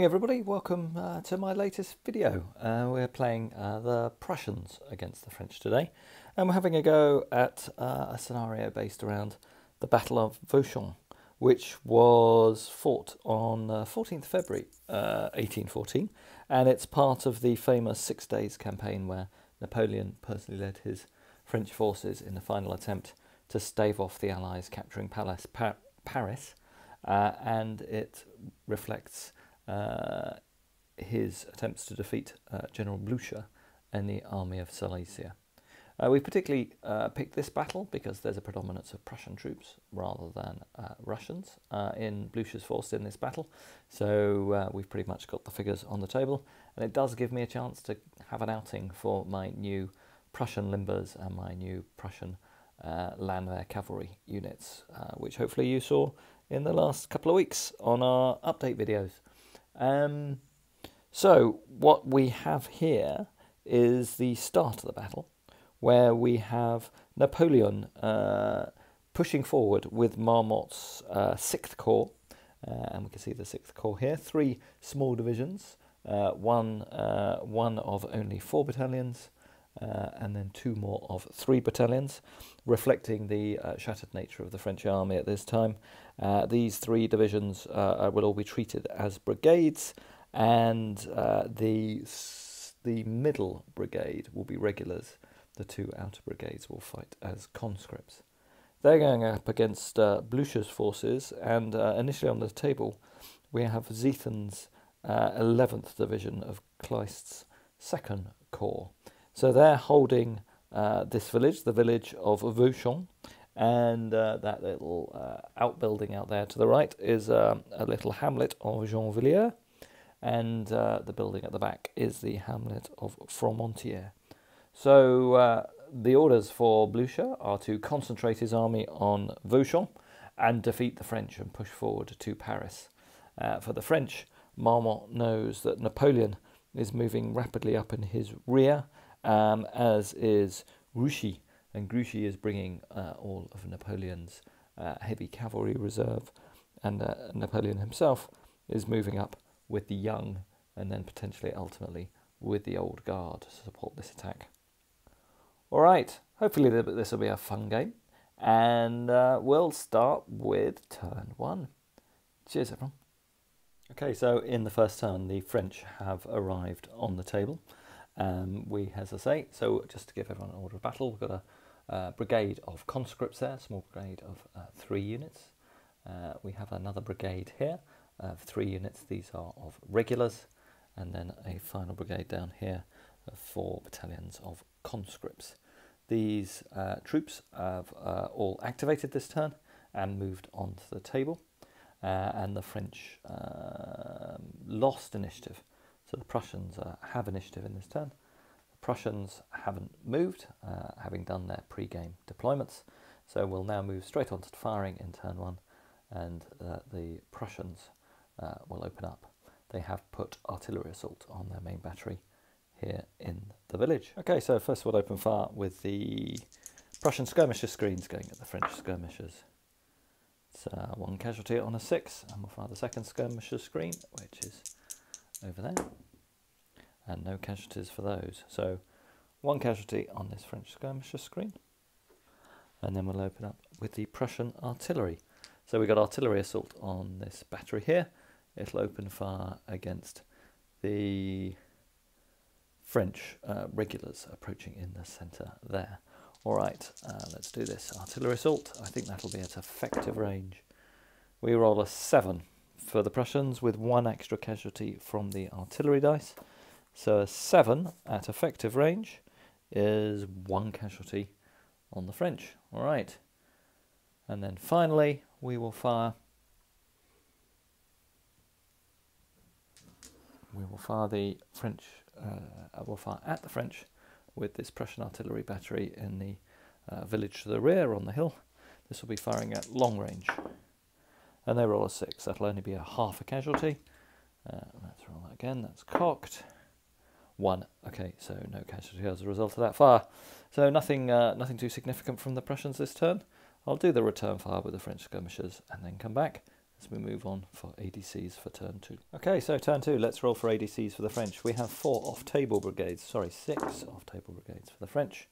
Morning everybody, welcome uh, to my latest video. Uh, we're playing uh, the Prussians against the French today and we're having a go at uh, a scenario based around the Battle of Vauchamps which was fought on 14th February 1814 uh, and it's part of the famous Six Days campaign where Napoleon personally led his French forces in the final attempt to stave off the Allies capturing Paris, Paris uh, and it reflects uh, his attempts to defeat uh, General Blucher and the army of Silesia. Uh, we particularly uh, picked this battle because there's a predominance of Prussian troops rather than uh, Russians uh, in Blucher's force in this battle. So we've pretty much got the figures on the table, and it does give me a chance to have an outing for my new Prussian limbers and my new Prussian uh, Landwehr cavalry units, which hopefully you saw in the last couple of weeks on our update videos. Um, so what we have here is the start of the battle, where we have Napoleon uh, pushing forward with Marmont's uh, Sixth Corps, uh, and we can see the Sixth Corps here. Three small divisions, uh, one uh, one of only four battalions, uh, and then two more of three battalions, reflecting the uh, shattered nature of the French army at this time. Uh, these three divisions uh, will all be treated as brigades, and uh, the the middle brigade will be regulars. The two outer brigades will fight as conscripts. They're going up against uh, Blucher's forces, and initially on the table we have Ziethen's 11th Division of Kleist's 2nd Corps. So they're holding uh, this village, the village of Vauchamps, and uh, that little uh, outbuilding out there to the right is um, a little hamlet of Janvilliers, and uh, the building at the back is the hamlet of Fromentières. So uh, the orders for Blucher are to concentrate his army on Vauchamps and defeat the French and push forward to Paris. Uh, for the French, Marmont knows that Napoleon is moving rapidly up in his rear um, as is Grouchy. And Grouchy is bringing uh, all of Napoleon's uh, heavy cavalry reserve, and uh, Napoleon himself is moving up with the young and then potentially ultimately with the old guard to support this attack. All right, hopefully this will be a fun game, and uh, we'll start with turn one. Cheers, everyone. Okay, so in the first turn, the French have arrived on the table. Um, we, as I say, so just to give everyone an order of battle, we've got a uh, brigade of conscripts there, small brigade of uh, three units. Uh, we have another brigade here of three units. These are of regulars, and then a final brigade down here of four battalions of conscripts. These uh, troops have uh, all activated this turn and moved onto the table, uh, and the French um, lost initiative so the Prussians uh, have initiative in this turn. The Prussians haven't moved, uh, having done their pre-game deployments. So we'll now move straight on to firing in turn one, and uh, the Prussians uh, will open up. They have put artillery assault on their main battery here in the village. Okay, so first we'll open fire with the Prussian skirmisher screens going at the French skirmishers. It's uh, one casualty on a six, and we'll fire the second skirmisher screen, which is over there and no casualties for those. So one casualty on this French skirmisher screen and then we'll open up with the Prussian artillery. So we've got artillery assault on this battery here. It'll open fire against the French uh, regulars approaching in the centre there. All right, uh, let's do this. Artillery assault, I think that'll be at effective range. We roll a 7 for the Prussians with one extra casualty from the artillery dice. So a 7 at effective range is one casualty on the French. All right. And then finally, we will fire. We will fire the French. Uh, will fire at the French with this Prussian artillery battery in the uh, village to the rear on the hill. This will be firing at long range and they roll a six. That'll only be a half a casualty. Uh, let's roll that again. That's cocked. One. Okay, so no casualty as a result of that fire. So nothing, uh, nothing too significant from the Prussians this turn. I'll do the return fire with the French skirmishers and then come back as we move on for ADCs for turn two. Okay, so turn two, let's roll for ADCs for the French. We have four off-table brigades, sorry, six off-table brigades for the French,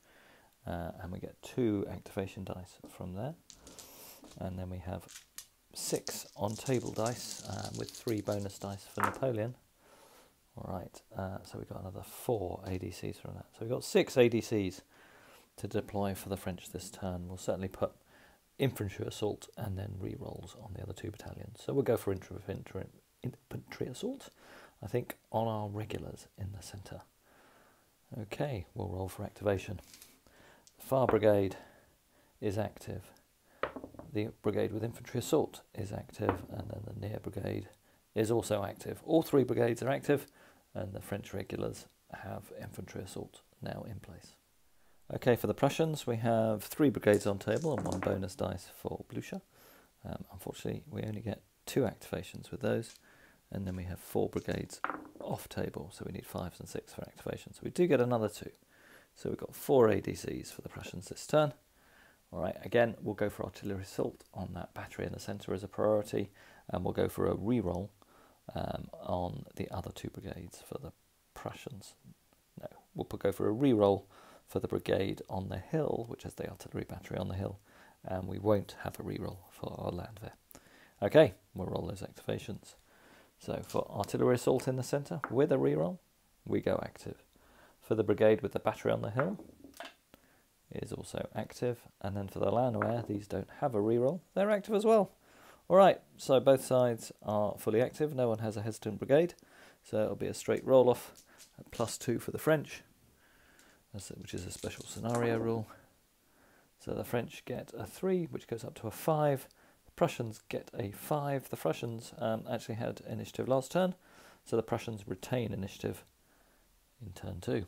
uh, and we get two activation dice from there. And then we have six on-table dice uh, with three bonus dice for Napoleon. All right, uh, so we've got another four ADCs from that. So we've got six ADCs to deploy for the French this turn. We'll certainly put infantry assault and then re-rolls on the other two battalions. So we'll go for infantry, infantry assault, I think, on our regulars in the centre. Okay, we'll roll for activation. The Far Brigade is active. The brigade with infantry assault is active, and then the near brigade is also active. All three brigades are active, and the French regulars have infantry assault now in place. Okay, for the Prussians, we have three brigades on table and one bonus dice for Blucher. Um, unfortunately, we only get two activations with those, and then we have four brigades off table, so we need fives and six for activation. So we do get another two. So we've got four ADCs for the Prussians this turn. All right, again, we'll go for artillery assault on that battery in the centre as a priority, and we'll go for a re-roll um, on the other two brigades for the Prussians. No, we'll go for a re-roll for the brigade on the hill, which is the artillery battery on the hill, and we won't have a reroll for our Landwehr. Okay, we'll roll those activations. So for artillery assault in the centre with a reroll, we go active. For the brigade with the battery on the hill, is also active, and then for the Landwehr, these don't have a reroll, they're active as well. Alright, so both sides are fully active, no one has a hesitant brigade, so it'll be a straight roll off, plus two for the French, which is a special scenario rule. So the French get a 3, which goes up to a 5. The Prussians get a 5. The Prussians um, actually had initiative last turn, so the Prussians retain initiative in turn 2.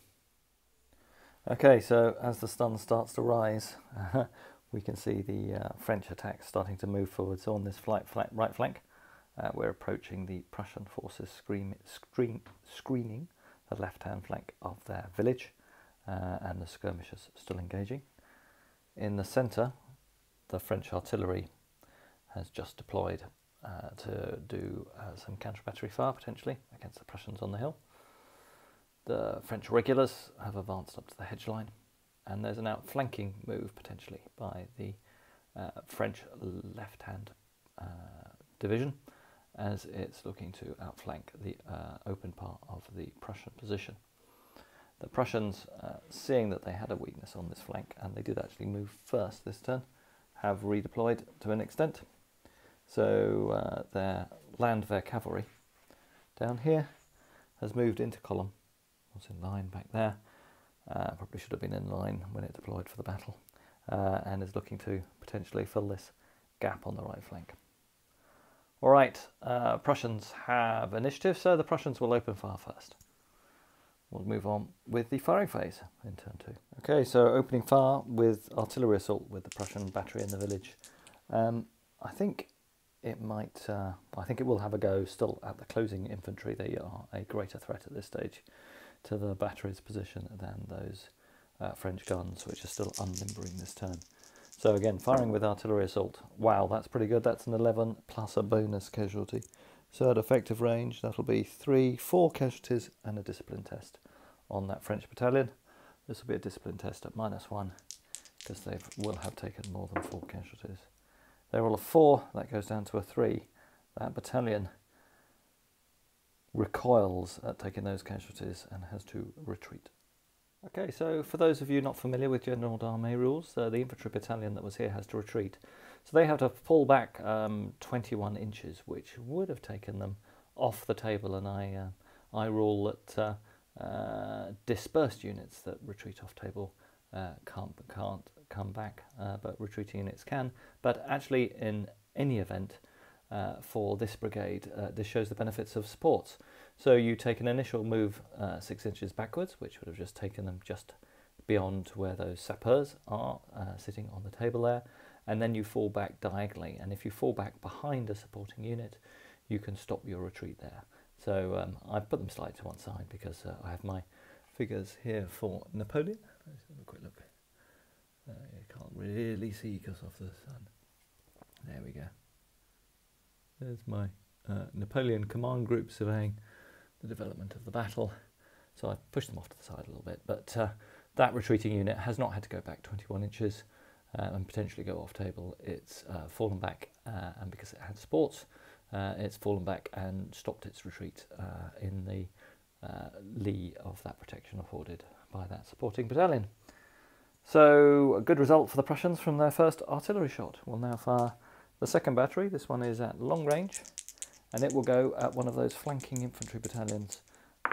Okay, so as the sun starts to rise, we can see the uh, French attack starting to move forward. So on this flight, right flank, uh, we're approaching the Prussian forces screen, screen, screening the left-hand flank of their village uh, and the skirmishers still engaging. In the centre, the French artillery has just deployed uh, to do uh, some counter-battery fire potentially against the Prussians on the hill. The French regulars have advanced up to the hedge line, and there's an outflanking move potentially by the uh, French left-hand uh, division as it's looking to outflank the uh, open part of the Prussian position. The Prussians, uh, seeing that they had a weakness on this flank, and they did actually move first this turn, have redeployed to an extent. So uh, their Landwehr cavalry down here has moved into column, was in line back there, uh, probably should have been in line when it deployed for the battle, uh, and is looking to potentially fill this gap on the right flank. All right, uh, Prussians have initiative, so the Prussians will open fire first. We'll move on with the firing phase in turn two. Okay, so opening fire with artillery assault with the Prussian battery in the village. Um, I think it might, uh, I think it will have a go still at the closing infantry. They are a greater threat at this stage to the battery's position than those uh, French guns, which are still unlimbering this turn. So again, firing with artillery assault. Wow, that's pretty good. That's an 11 plus a bonus casualty. So at effective range, that'll be three, four casualties and a discipline test on that French battalion. This will be a discipline test at minus one because they will have taken more than four casualties. They roll a four, that goes down to a three. That battalion recoils at taking those casualties and has to retreat. Okay, so for those of you not familiar with General d'Armée rules, uh, the infantry battalion that was here has to retreat. So they have to pull back um, 21 inches, which would have taken them off the table, and I, uh, I rule that uh, uh dispersed units that retreat off table uh, can't, can't come back, uh, but retreating units can. But actually, in any event, for this brigade, this shows the benefits of supports. So you take an initial move uh, six inches backwards, which would have just taken them just beyond where those sapeurs are uh, sitting on the table there, and then you fall back diagonally. And if you fall back behind a supporting unit, you can stop your retreat there. So um, I've put them slightly to one side because uh, I have my figures here for Napoleon. Let's have a quick look. Uh, you can't really see because of the sun. There we go. There's my uh, Napoleon command group surveying the development of the battle. So I pushed them off to the side a little bit, but uh, that retreating unit has not had to go back 21 inches uh, and potentially go off table. It's uh, fallen back, uh, and because it had supports, uh, it's fallen back and stopped its retreat in the lee of that protection afforded by that supporting battalion. So a good result for the Prussians from their first artillery shot. We'll now fire the second battery. This one is at long range and it will go at one of those flanking infantry battalions,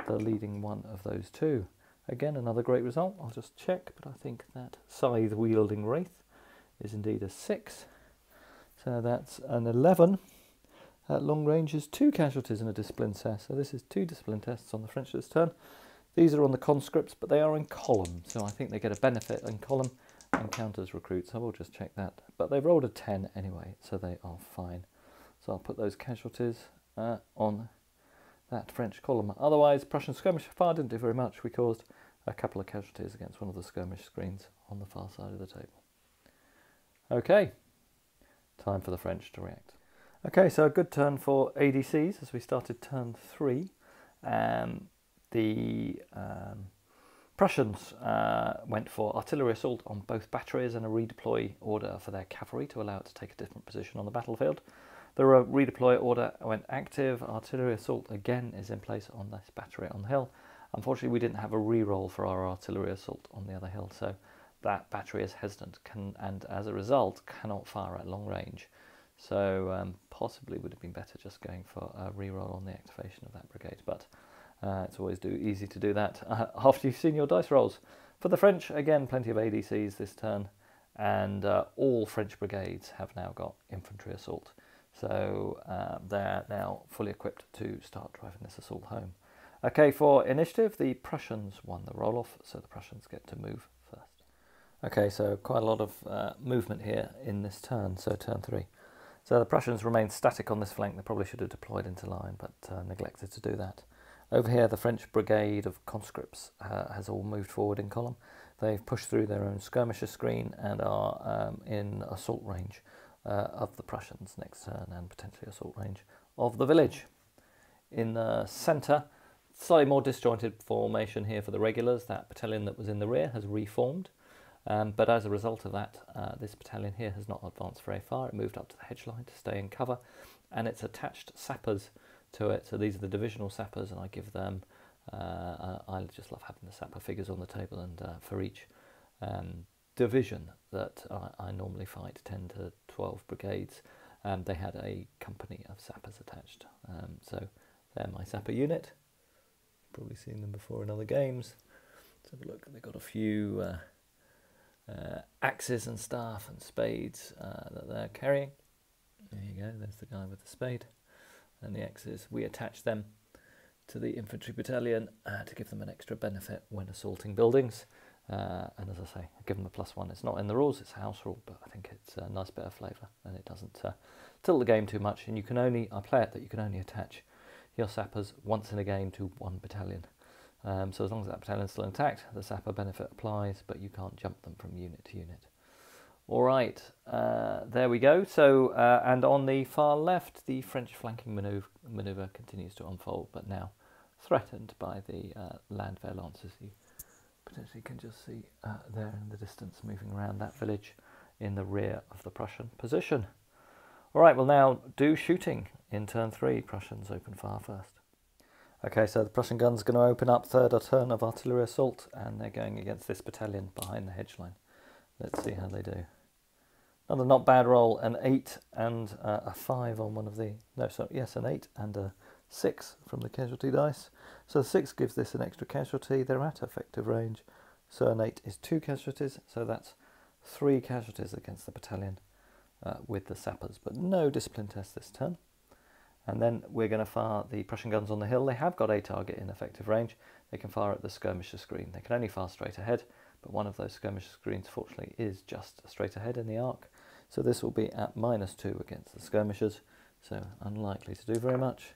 the leading one of those two. Again, another great result. I'll just check, but I think that scythe wielding Wraith is indeed a 6. So that's an 11. At long range is two casualties and a discipline test. So this is two discipline tests on the French this turn. These are on the conscripts, but they are in column, so I think they get a benefit in column and count as recruits. I will just check that. But they've rolled a 10 anyway, so they are fine. So I'll put those casualties uh, on that French column. Otherwise, Prussian skirmish fire didn't do very much. We caused a couple of casualties against one of the skirmish screens on the far side of the table. Okay, time for the French to react. Okay, so a good turn for ADCs as we started turn three. Um, the um, Prussians uh, went for artillery assault on both batteries and a redeploy order for their cavalry to allow it to take a different position on the battlefield. The redeploy order went active. Artillery assault again is in place on this battery on the hill. Unfortunately, we didn't have a re-roll for our artillery assault on the other hill, so that battery is hesitant can, and as a result cannot fire at long range. So um, possibly would have been better just going for a re-roll on the activation of that brigade, but uh, it's always do, easy to do that uh, after you've seen your dice rolls. For the French, again, plenty of ADCs this turn, and uh, all French brigades have now got infantry assault. So uh, they're now fully equipped to start driving this assault home. Okay, for initiative, the Prussians won the roll-off, so the Prussians get to move first. Okay, so quite a lot of uh, movement here in this turn, so turn three. So the Prussians remain static on this flank. They probably should have deployed into line, but uh, neglected to do that. Over here, the French brigade of conscripts uh, has all moved forward in column. They've pushed through their own skirmisher screen and are um, in assault range uh, of the Prussians next turn and potentially assault range of the village. In the centre, slightly more disjointed formation here for the regulars. That battalion that was in the rear has reformed. Um, but as a result of that, uh, this battalion here has not advanced very far. It moved up to the hedge line to stay in cover, and it's attached sappers to it. So these are the divisional sappers, and I give them. Uh, I just love having the sapper figures on the table, and uh, for each um, division that I, I, normally fight, 10 to 12 brigades, um, they had a company of sappers attached. Um, so they're my sapper unit. Probably seen them before in other games. Let's have a look. They've got a few uh, uh, axes and staff and spades uh, that they're carrying. There you go. There's the guy with the spade and the X's, we attach them to the infantry battalion uh, to give them an extra benefit when assaulting buildings. Uh, and as I say, give them a plus one. It's not in the rules, it's a house rule, but I think it's a nice bit of flavour and it doesn't uh, tilt the game too much. And you can only, I play it that you can only attach your sappers once in a game to one battalion. Um, so as long as that battalion is still intact, the sapper benefit applies, but you can't jump them from unit to unit. All right, uh, there we go. So, uh, and on the far left, the French flanking maneuver, maneuver continues to unfold, but now threatened by the uh, Landwehr Lancers. You potentially can just see uh, there in the distance moving around that village in the rear of the Prussian position. All right, we'll now do shooting in turn three. Prussians open fire first. Okay, so the Prussian guns going to open up third turn of artillery assault, and they're going against this battalion behind the hedge line. Let's see how they do. Another not bad roll, an 8 and uh, a 5 on one of the... No, sorry, yes, an 8 and a 6 from the casualty dice. So the 6 gives this an extra casualty. They're at effective range. So an 8 is 2 casualties, so that's 3 casualties against the battalion uh, with the sappers. But no discipline test this turn. And then we're going to fire the Prussian guns on the hill. They have got a target in effective range. They can fire at the skirmisher screen. They can only fire straight ahead, but one of those skirmisher screens, fortunately, is just straight ahead in the arc. So this will be at minus 2 against the skirmishers, so unlikely to do very much.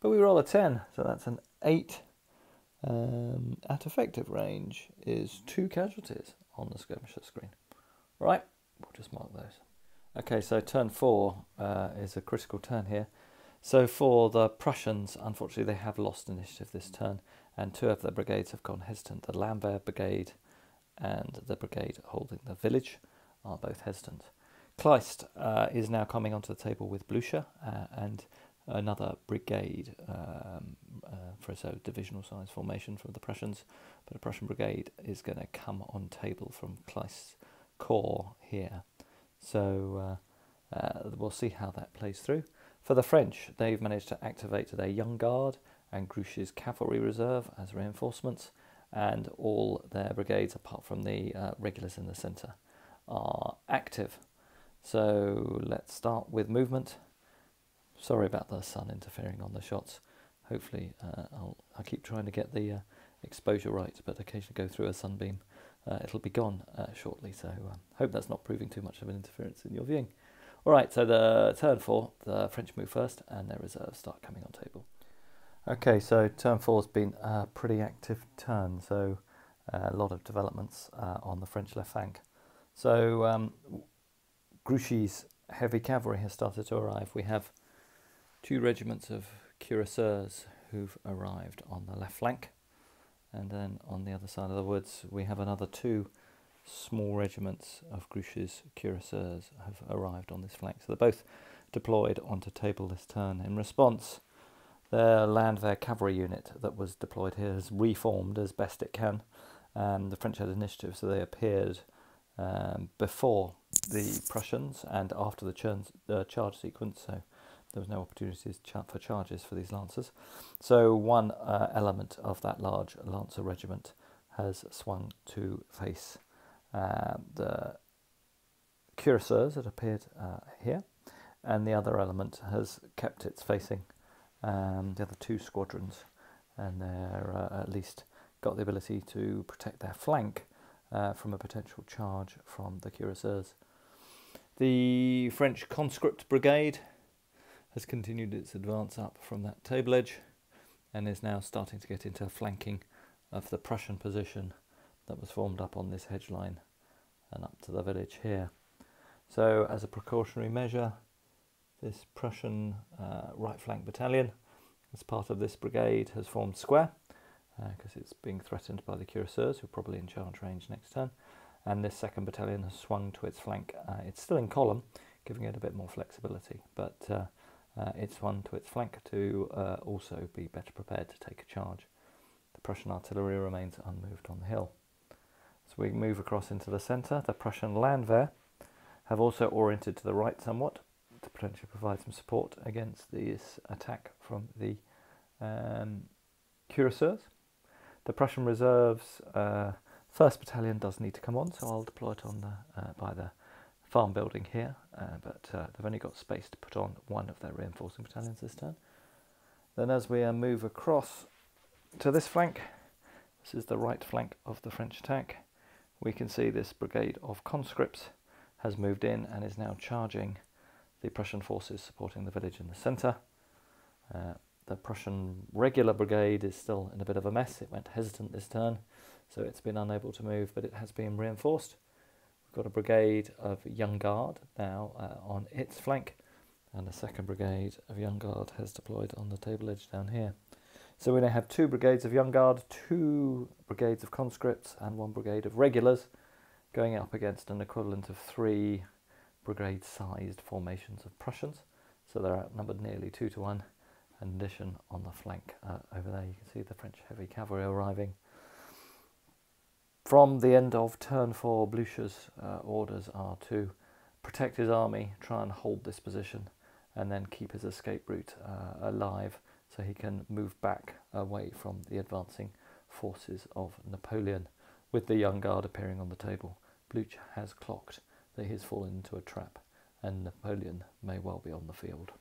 But we roll a 10, so that's an 8. Um, at effective range is 2 casualties on the skirmisher screen. Right, we'll just mark those. Okay, so turn four uh, is a critical turn here. So for the Prussians, unfortunately, they have lost initiative this turn, and two of their brigades have gone hesitant. The Landwehr Brigade and the brigade holding the village are both hesitant. Kleist uh, is now coming onto the table with Blucher uh, and another brigade um, uh, for a divisional size formation from the Prussians, but a Prussian brigade is going to come on table from Kleist's corps here. So uh, uh, we'll see how that plays through. For the French, they've managed to activate their Young Guard and Grouchy's cavalry reserve as reinforcements, and all their brigades, apart from the uh, regulars in the centre, are active. So let's start with movement. Sorry about the sun interfering on the shots. Hopefully, uh, I'll, I'll keep trying to get the uh, exposure right, but occasionally go through a sunbeam. Uh, it'll be gone uh, shortly, so uh, hope that's not proving too much of an interference in your viewing. All right, so the turn four, the French move first, and their reserves start coming on table. Okay, so turn four has been a pretty active turn, so uh, a lot of developments uh, on the French left flank. So um, Grouchy's heavy cavalry has started to arrive. We have two regiments of cuirassiers who've arrived on the left flank, and then on the other side of the woods we have another two small regiments of Grouchy's cuirassiers have arrived on this flank. So they're both deployed onto table this turn. In response, their Landwehr cavalry unit that was deployed here has reformed as best it can. Um, the French had initiative, so they appeared um, before the Prussians and after the uh, charge sequence, so there was no opportunities for charges for these lancers. So one uh, element of that large lancer regiment has swung to face uh, the cuirassiers that appeared uh, here, and the other element has kept its facing um, the other two squadrons, and they're uh, at least got the ability to protect their flank uh, from a potential charge from the cuirassiers. The French conscript brigade has continued its advance up from that table edge and is now starting to get into a flanking of the Prussian position that was formed up on this hedge line and up to the village here. So as a precautionary measure, this Prussian uh, right flank battalion, as part of this brigade, has formed square because uh, it's being threatened by the cuirassiers, who are probably in charge range next turn. And this second battalion has swung to its flank. Uh, it's still in column, giving it a bit more flexibility, but uh, uh, it's swung to its flank to uh, also be better prepared to take a charge. The Prussian artillery remains unmoved on the hill. So we move across into the centre. The Prussian Landwehr have also oriented to the right somewhat, to potentially provide some support against this attack from the um, cuirassiers. The Prussian reserves uh, first battalion does need to come on, so I'll deploy it on the uh, by the farm building here, uh, but uh, they've only got space to put on one of their reinforcing battalions this turn. Then as we uh, move across to this flank, this is the right flank of the French attack, we can see this brigade of conscripts has moved in and is now charging the Prussian forces supporting the village in the centre. Uh, the Prussian regular brigade is still in a bit of a mess. It went hesitant this turn, so it's been unable to move, but it has been reinforced. We've got a brigade of Young Guard now uh, on its flank, and a second brigade of Young Guard has deployed on the table edge down here. So we now have two brigades of Young Guard, two brigades of conscripts, and one brigade of regulars going up against an equivalent of three brigade sized formations of Prussians. So they're outnumbered nearly two to one. In addition, on the flank uh, over there, you can see the French heavy cavalry arriving. From the end of turn four, Blucher's uh, orders are to protect his army, try and hold this position, and then keep his escape route uh, alive so he can move back away from the advancing forces of Napoleon. With the young guard appearing on the table, Blucher has clocked that he has fallen into a trap and Napoleon may well be on the field.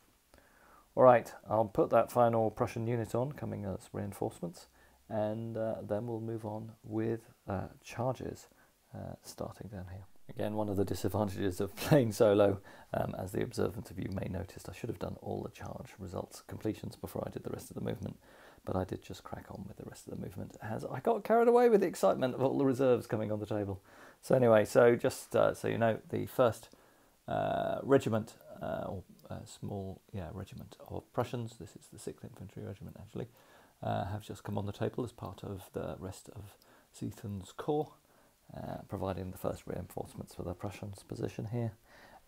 Alright, I'll put that final Prussian unit on, coming as reinforcements, and uh, then we'll move on with uh, charges, uh, starting down here. Again, one of the disadvantages of playing solo, um, as the observant of you may notice, I should have done all the charge results completions before I did the rest of the movement, but I did just crack on with the rest of the movement as I got carried away with the excitement of all the reserves coming on the table. So anyway, so just uh, so you know, the first uh, regiment, uh, or a small yeah regiment of Prussians. This is the Sixth Infantry Regiment actually. Uh, have just come on the table as part of the rest of Ziethen's corps, uh, providing the first reinforcements for the Prussians' position here.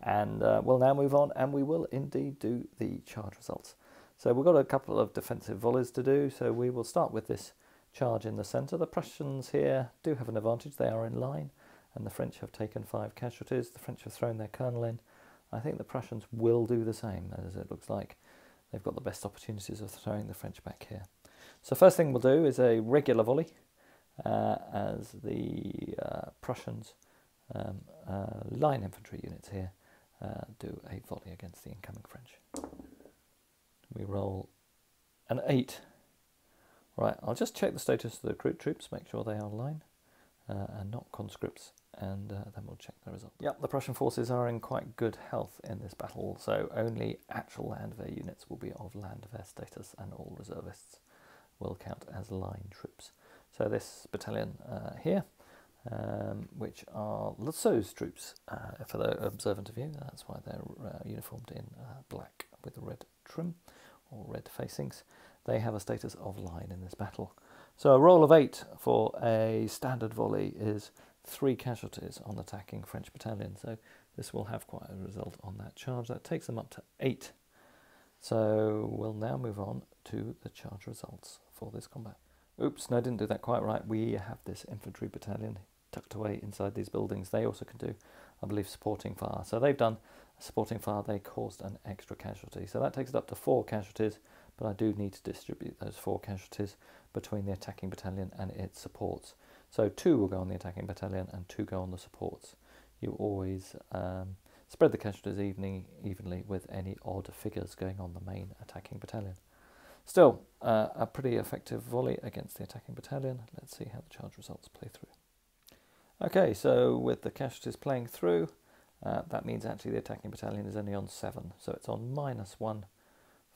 And uh, we'll now move on, and we will indeed do the charge results. So we've got a couple of defensive volleys to do. So we will start with this charge in the centre. The Prussians here do have an advantage. They are in line, and the French have taken five casualties. The French have thrown their colonel in. I think the Prussians will do the same, as it looks like they've got the best opportunities of throwing the French back here. So first thing we'll do is a regular volley, uh, as the uh, Prussians um, uh, line infantry units here uh, do a volley against the incoming French. We roll an 8. Right, I'll just check the status of the recruit troops, make sure they are line uh, and not conscripts, and uh, then we'll check the result. Yep, the Prussian forces are in quite good health in this battle, so only actual Landwehr units will be of Landwehr status, and all reservists will count as line troops. So this battalion uh, here, um, which are Lutzow's troops, uh, for the observant of you, that's why they're uh, uniformed in uh, black with red trim or red facings. They have a status of line in this battle. So a roll of eight for a standard volley is three casualties on attacking French battalion. So this will have quite a result on that charge. That takes them up to eight. So we'll now move on to the charge results for this combat. Oops, no, I didn't do that quite right. We have this infantry battalion tucked away inside these buildings. They also can do, I believe, supporting fire. So they've done supporting fire. They caused an extra casualty. So that takes it up to four casualties, but I do need to distribute those four casualties between the attacking battalion and its supports. So two will go on the attacking battalion and two go on the supports. You always um, spread the casualties evenly, evenly with any odd figures going on the main attacking battalion. Still, uh, a pretty effective volley against the attacking battalion. Let's see how the charge results play through. Okay, so with the casualties playing through, uh, that means actually the attacking battalion is only on 7. So it's on minus 1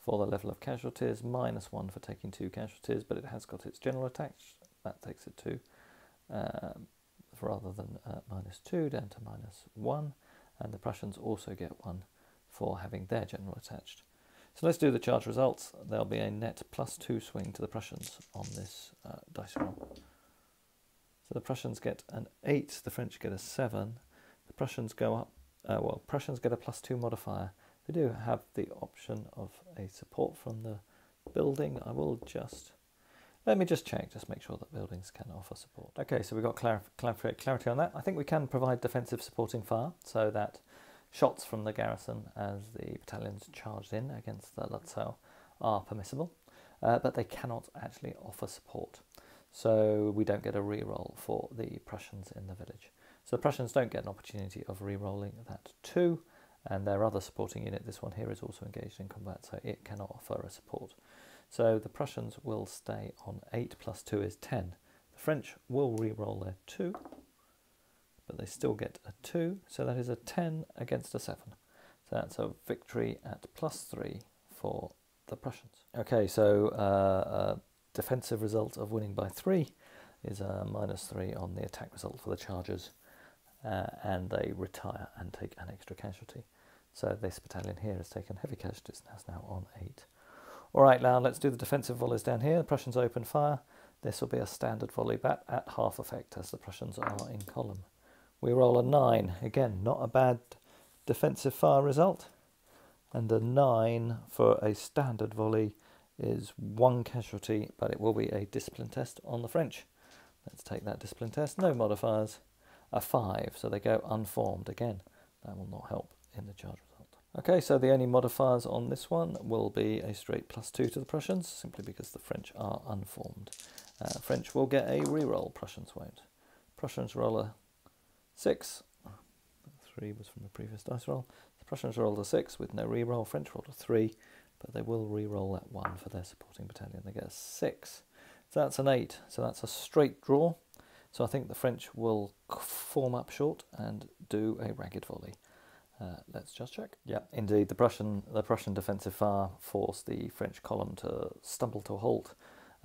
for the level of casualties, minus 1 for taking 2 casualties, but it has got its general attack. That takes it to, uh, rather than uh, minus 2, down to minus 1. And the Prussians also get 1 for having their general attached. So let's do the charge results. There'll be a net plus 2 swing to the Prussians on this uh, dice roll. So the Prussians get an 8, the French get a 7. The Prussians go up, uh, well, Prussians get a plus 2 modifier. They do have the option of a support from the building. I will just, let me just check, just make sure that buildings can offer support. Okay, so we've got clarity on that. I think we can provide defensive supporting fire so that shots from the garrison as the battalions charged in against the Lutzow are permissible, uh, but they cannot actually offer support. So we don't get a reroll for the Prussians in the village. So the Prussians don't get an opportunity of re-rolling that too, and their other supporting unit, this one here, is also engaged in combat, so it cannot offer a support. So the Prussians will stay on 8 plus 2 is 10. The French will re-roll their 2, but they still get a 2, so that is a 10 against a 7. So that's a victory at plus 3 for the Prussians. Okay, so uh, uh, defensive result of winning by three is a minus three on the attack result for the Chargers, uh, and they retire and take an extra casualty. So this battalion here has taken heavy casualties and is now on eight. All right, now let's do the defensive volleys down here. The Prussians open fire. This will be a standard volley bat at half effect as the Prussians are in column. We roll a nine. Again, not a bad defensive fire result. And a nine for a standard volley is one casualty, but it will be a discipline test on the French. Let's take that discipline test. No modifiers. A 5, so they go unformed again. That will not help in the charge. Okay, so the only modifiers on this one will be a straight plus 2 to the Prussians, simply because the French are unformed. Uh, French will get a reroll, Prussians won't. Prussians roll a 6. 3 was from the previous dice roll. The Prussians rolled a 6 with no reroll. French rolled a 3 but they will re-roll that one for their supporting battalion. They get a six. So that's an eight. So that's a straight draw. So I think the French will form up short and do a ragged volley. Uh, let's just check. Yeah, indeed, the Prussian the Prussian defensive fire forced the French column to stumble to a halt,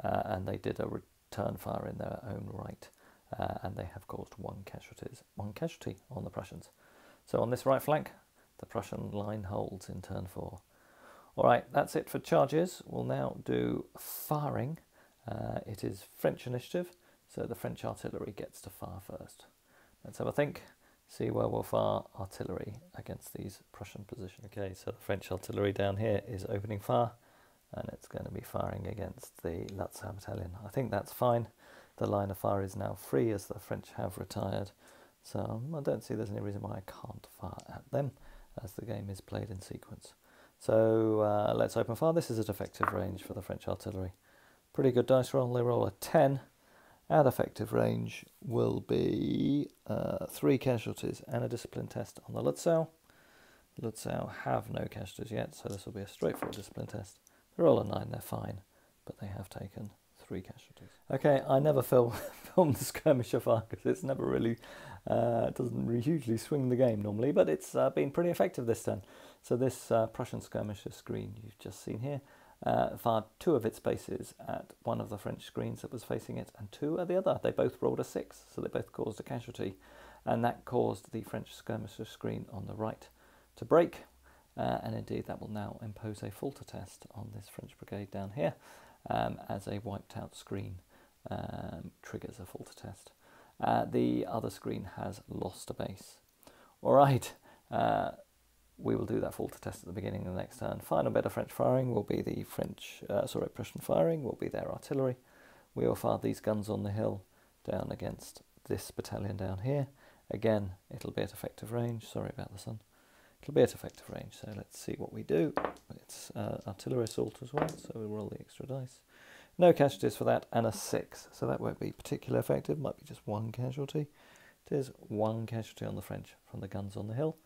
uh, and they did a return fire in their own right, uh, and they have caused one casualties one casualty on the Prussians. So on this right flank, The Prussian line holds in turn four. All right, that's it for charges. We'll now do firing. Uh, it is French initiative, so the French artillery gets to fire first. Let's have a think, see where we'll fire artillery against these Prussian positions. Okay, so the French artillery down here is opening fire, and it's going to be firing against the Lutzow battalion. I think that's fine. The line of fire is now free as the French have retired, so um, I don't see there's any reason why I can't fire at them as the game is played in sequence. So uh, let's open fire. This is at effective range for the French artillery. Pretty good dice roll. They roll a 10. At effective range will be uh, three casualties and a discipline test on the Lutzow. Lutzow have no casualties yet, so this will be a straightforward discipline test. They're all a 9, they're fine, but they have taken three casualties. Okay, I never film, film the skirmisher fire because it's never really, uh, doesn't hugely swing the game normally, but it's uh, been pretty effective this turn. So this uh, Prussian skirmisher screen you've just seen here uh, fired two of its bases at one of the French screens that was facing it and two at the other. They both rolled a six, so they both caused a casualty, and that caused the French skirmisher screen on the right to break. Uh, and indeed, that will now impose a falter test on this French brigade down here um, as a wiped out screen um, triggers a falter test. Uh, the other screen has lost a base. All right, uh, we will do that falter test at the beginning of the next turn. Final bit of French firing will be the French, uh, sorry, Prussian firing will be their artillery. We will fire these guns on the hill down against this battalion down here. Again, it'll be at effective range. Sorry about the sun. It'll be at effective range, so let's see what we do. It's uh, artillery assault as well, so we'll roll the extra dice. No casualties for that, and a 6, so that won't be particularly effective, might be just one casualty. It is one casualty on the French from the guns on the hill,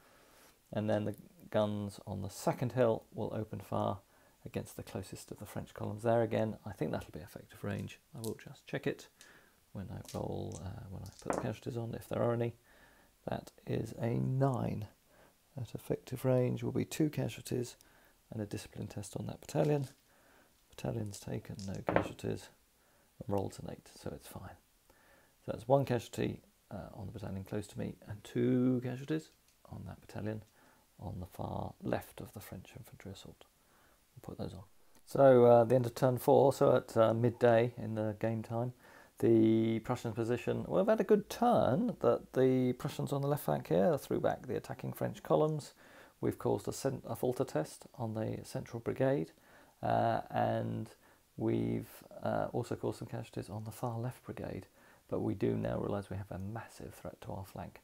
and then the guns on the second hill will open fire against the closest of the French columns there again. I think that'll be effective range. I will just check it when I roll, uh, when I put the casualties on, if there are any. That is a 9. At effective range will be two casualties and a discipline test on that battalion. Battalion's taken, no casualties, and rolled an 8, so it's fine. So that's one casualty uh, on the battalion close to me and two casualties on that battalion on the far left of the French infantry assault. We'll put those on. So uh, the end of turn four, so at uh, midday in the game time, the Prussian position, well, we've had a good turn that the Prussians on the left flank here threw back the attacking French columns. We've caused a, a falter test on the central brigade, uh, and we've uh, also caused some casualties on the far left brigade. But we do now realise we have a massive threat to our flank.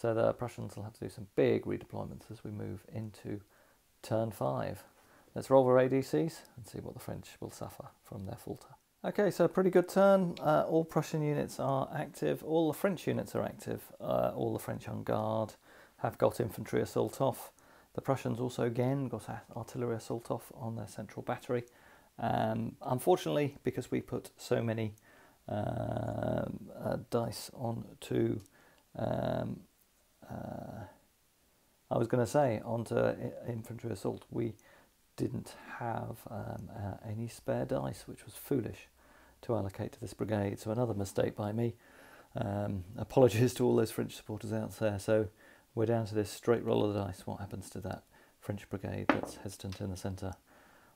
So the Prussians will have to do some big redeployments as we move into turn five. Let's roll our ADCs and see what the French will suffer from their falter. Okay, so a pretty good turn. Uh, all Prussian units are active. All the French units are active. Uh, all the French on guard have got infantry assault off. The Prussians also again got artillery assault off on their central battery. Um, unfortunately, because we put so many um, uh, dice on to, um, uh, I was going to say, onto infantry assault, we didn't have um, uh, any spare dice, which was foolish to allocate to this brigade. So another mistake by me. Um, apologies to all those French supporters out there. So we're down to this straight roll of the dice. What happens to that French brigade that's hesitant in the centre?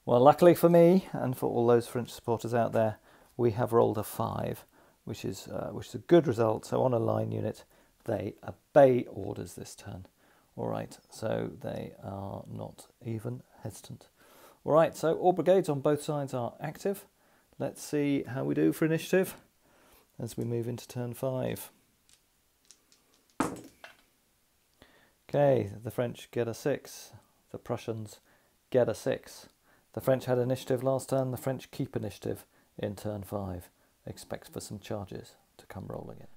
Well, luckily for me and for all those French supporters out there, we have rolled a five, which is uh, which is a good result. So on a line unit, they obey orders this turn. All right, so they are not even hesitant. All right, so all brigades on both sides are active. Let's see how we do for initiative as we move into turn five. Okay, the French get a six, the Prussians get a six. The French had initiative last turn, the French keep initiative in turn five. Expects for some charges to come rolling in.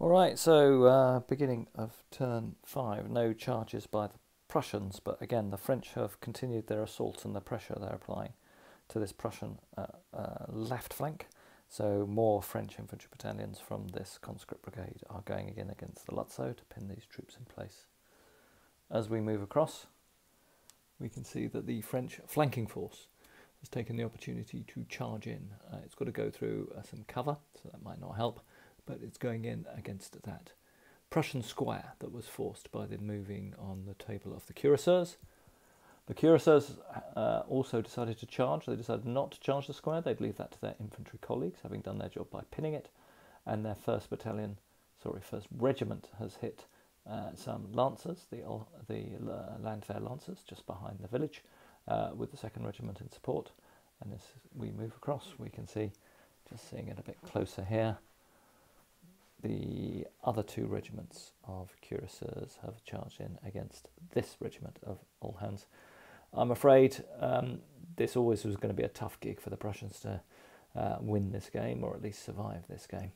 All right, so uh, beginning of turn five, no charges by the Prussians, but again, the French have continued their assault and the pressure they're applying to this Prussian uh, uh, left flank. So more French infantry battalions from this conscript brigade are going again against the Lutzow to pin these troops in place. As we move across, we can see that the French flanking force has taken the opportunity to charge in. Uh, it's got to go through uh, some cover, so that might not help, but it's going in against that Prussian square that was forced by the moving on the table of the cuirassiers. The cuirassiers uh, also decided to charge. They decided not to charge the square. They'd leave that to their infantry colleagues, having done their job by pinning it. And their first battalion, sorry, first regiment has hit uh, some lancers, the the uh, Landwehr lancers, just behind the village, uh, with the second regiment in support. And as we move across, we can see, just seeing it a bit closer here, the other two regiments of cuirassiers have charged in against this regiment of Uhlans. I'm afraid um, this always was going to be a tough gig for the Prussians to uh, win this game, or at least survive this game.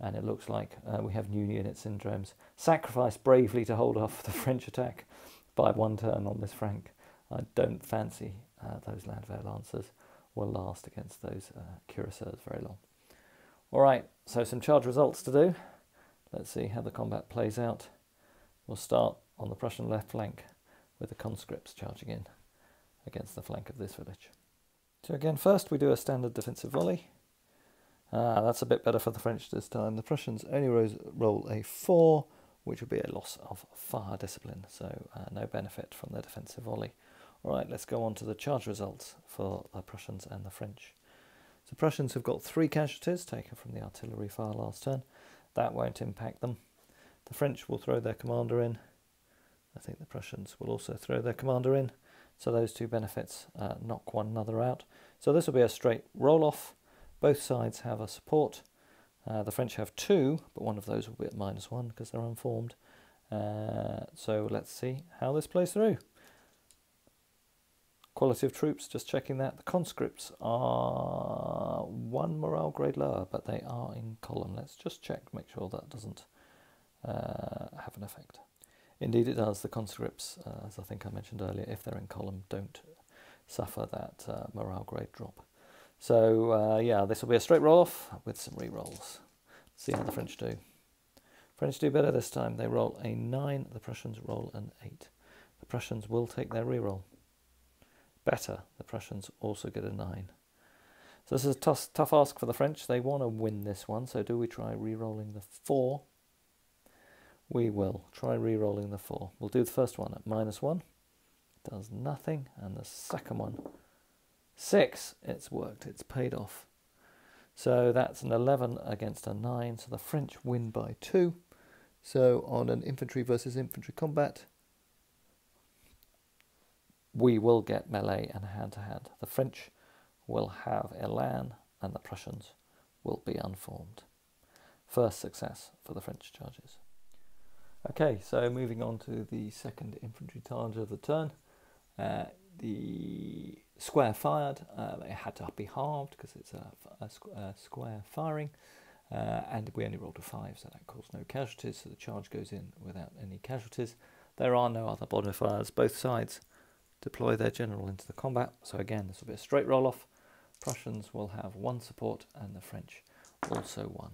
And it looks like uh, we have new unit syndromes sacrificed bravely to hold off the French attack by one turn on this flank. I don't fancy uh, those Landwehr Lancers will last against those uh, cuirassiers very long. All right, so some charge results to do. Let's see how the combat plays out. We'll start on the Prussian left flank with the conscripts charging in against the flank of this village. So again, first we do a standard defensive volley. Ah, that's a bit better for the French this time. The Prussians only roll a 4, which would be a loss of fire discipline, so uh, no benefit from their defensive volley. Alright, let's go on to the charge results for the Prussians and the French. The Prussians have got three casualties taken from the artillery fire last turn. That won't impact them. The French will throw their commander in. I think the Prussians will also throw their commander in. So those two benefits uh, knock one another out. So this will be a straight roll off. Both sides have a support. Uh, the French have two, but one of those will be at minus one because they're unformed. Uh, so let's see how this plays through. Quality of troops, just checking that. The conscripts are one morale grade lower, but they are in column. Let's just check, make sure that doesn't uh, have an effect. Indeed, it does. The conscripts, uh, as I think I mentioned earlier, if they're in column, don't suffer that uh, morale grade drop. So, uh, yeah, this will be a straight roll off with some re rolls. See how the French do. French do better this time. They roll a 9, the Prussians roll an 8. The Prussians will take their re roll better, the Prussians also get a 9. So this is a tough, tough ask for the French. They want to win this one, so do we try re-rolling the 4? We will try re-rolling the 4. We'll do the first one at minus 1. Does nothing. And the second one, 6. It's worked. It's paid off. So that's an 11 against a 9. So the French win by 2. So on an infantry versus infantry combat, we will get melee and hand to hand. The French will have Elan and the Prussians will be unformed. First success for the French charges. Okay, so moving on to the second infantry charge of the turn. Uh, the square fired, uh, it had to be halved because it's a, a, a, square firing, uh, and we only rolled a 5, so that caused no casualties, so the charge goes in without any casualties. There are no other bonfires, both sides deploy their general into the combat. So again, this will be a straight roll off. Prussians will have one support and the French also one.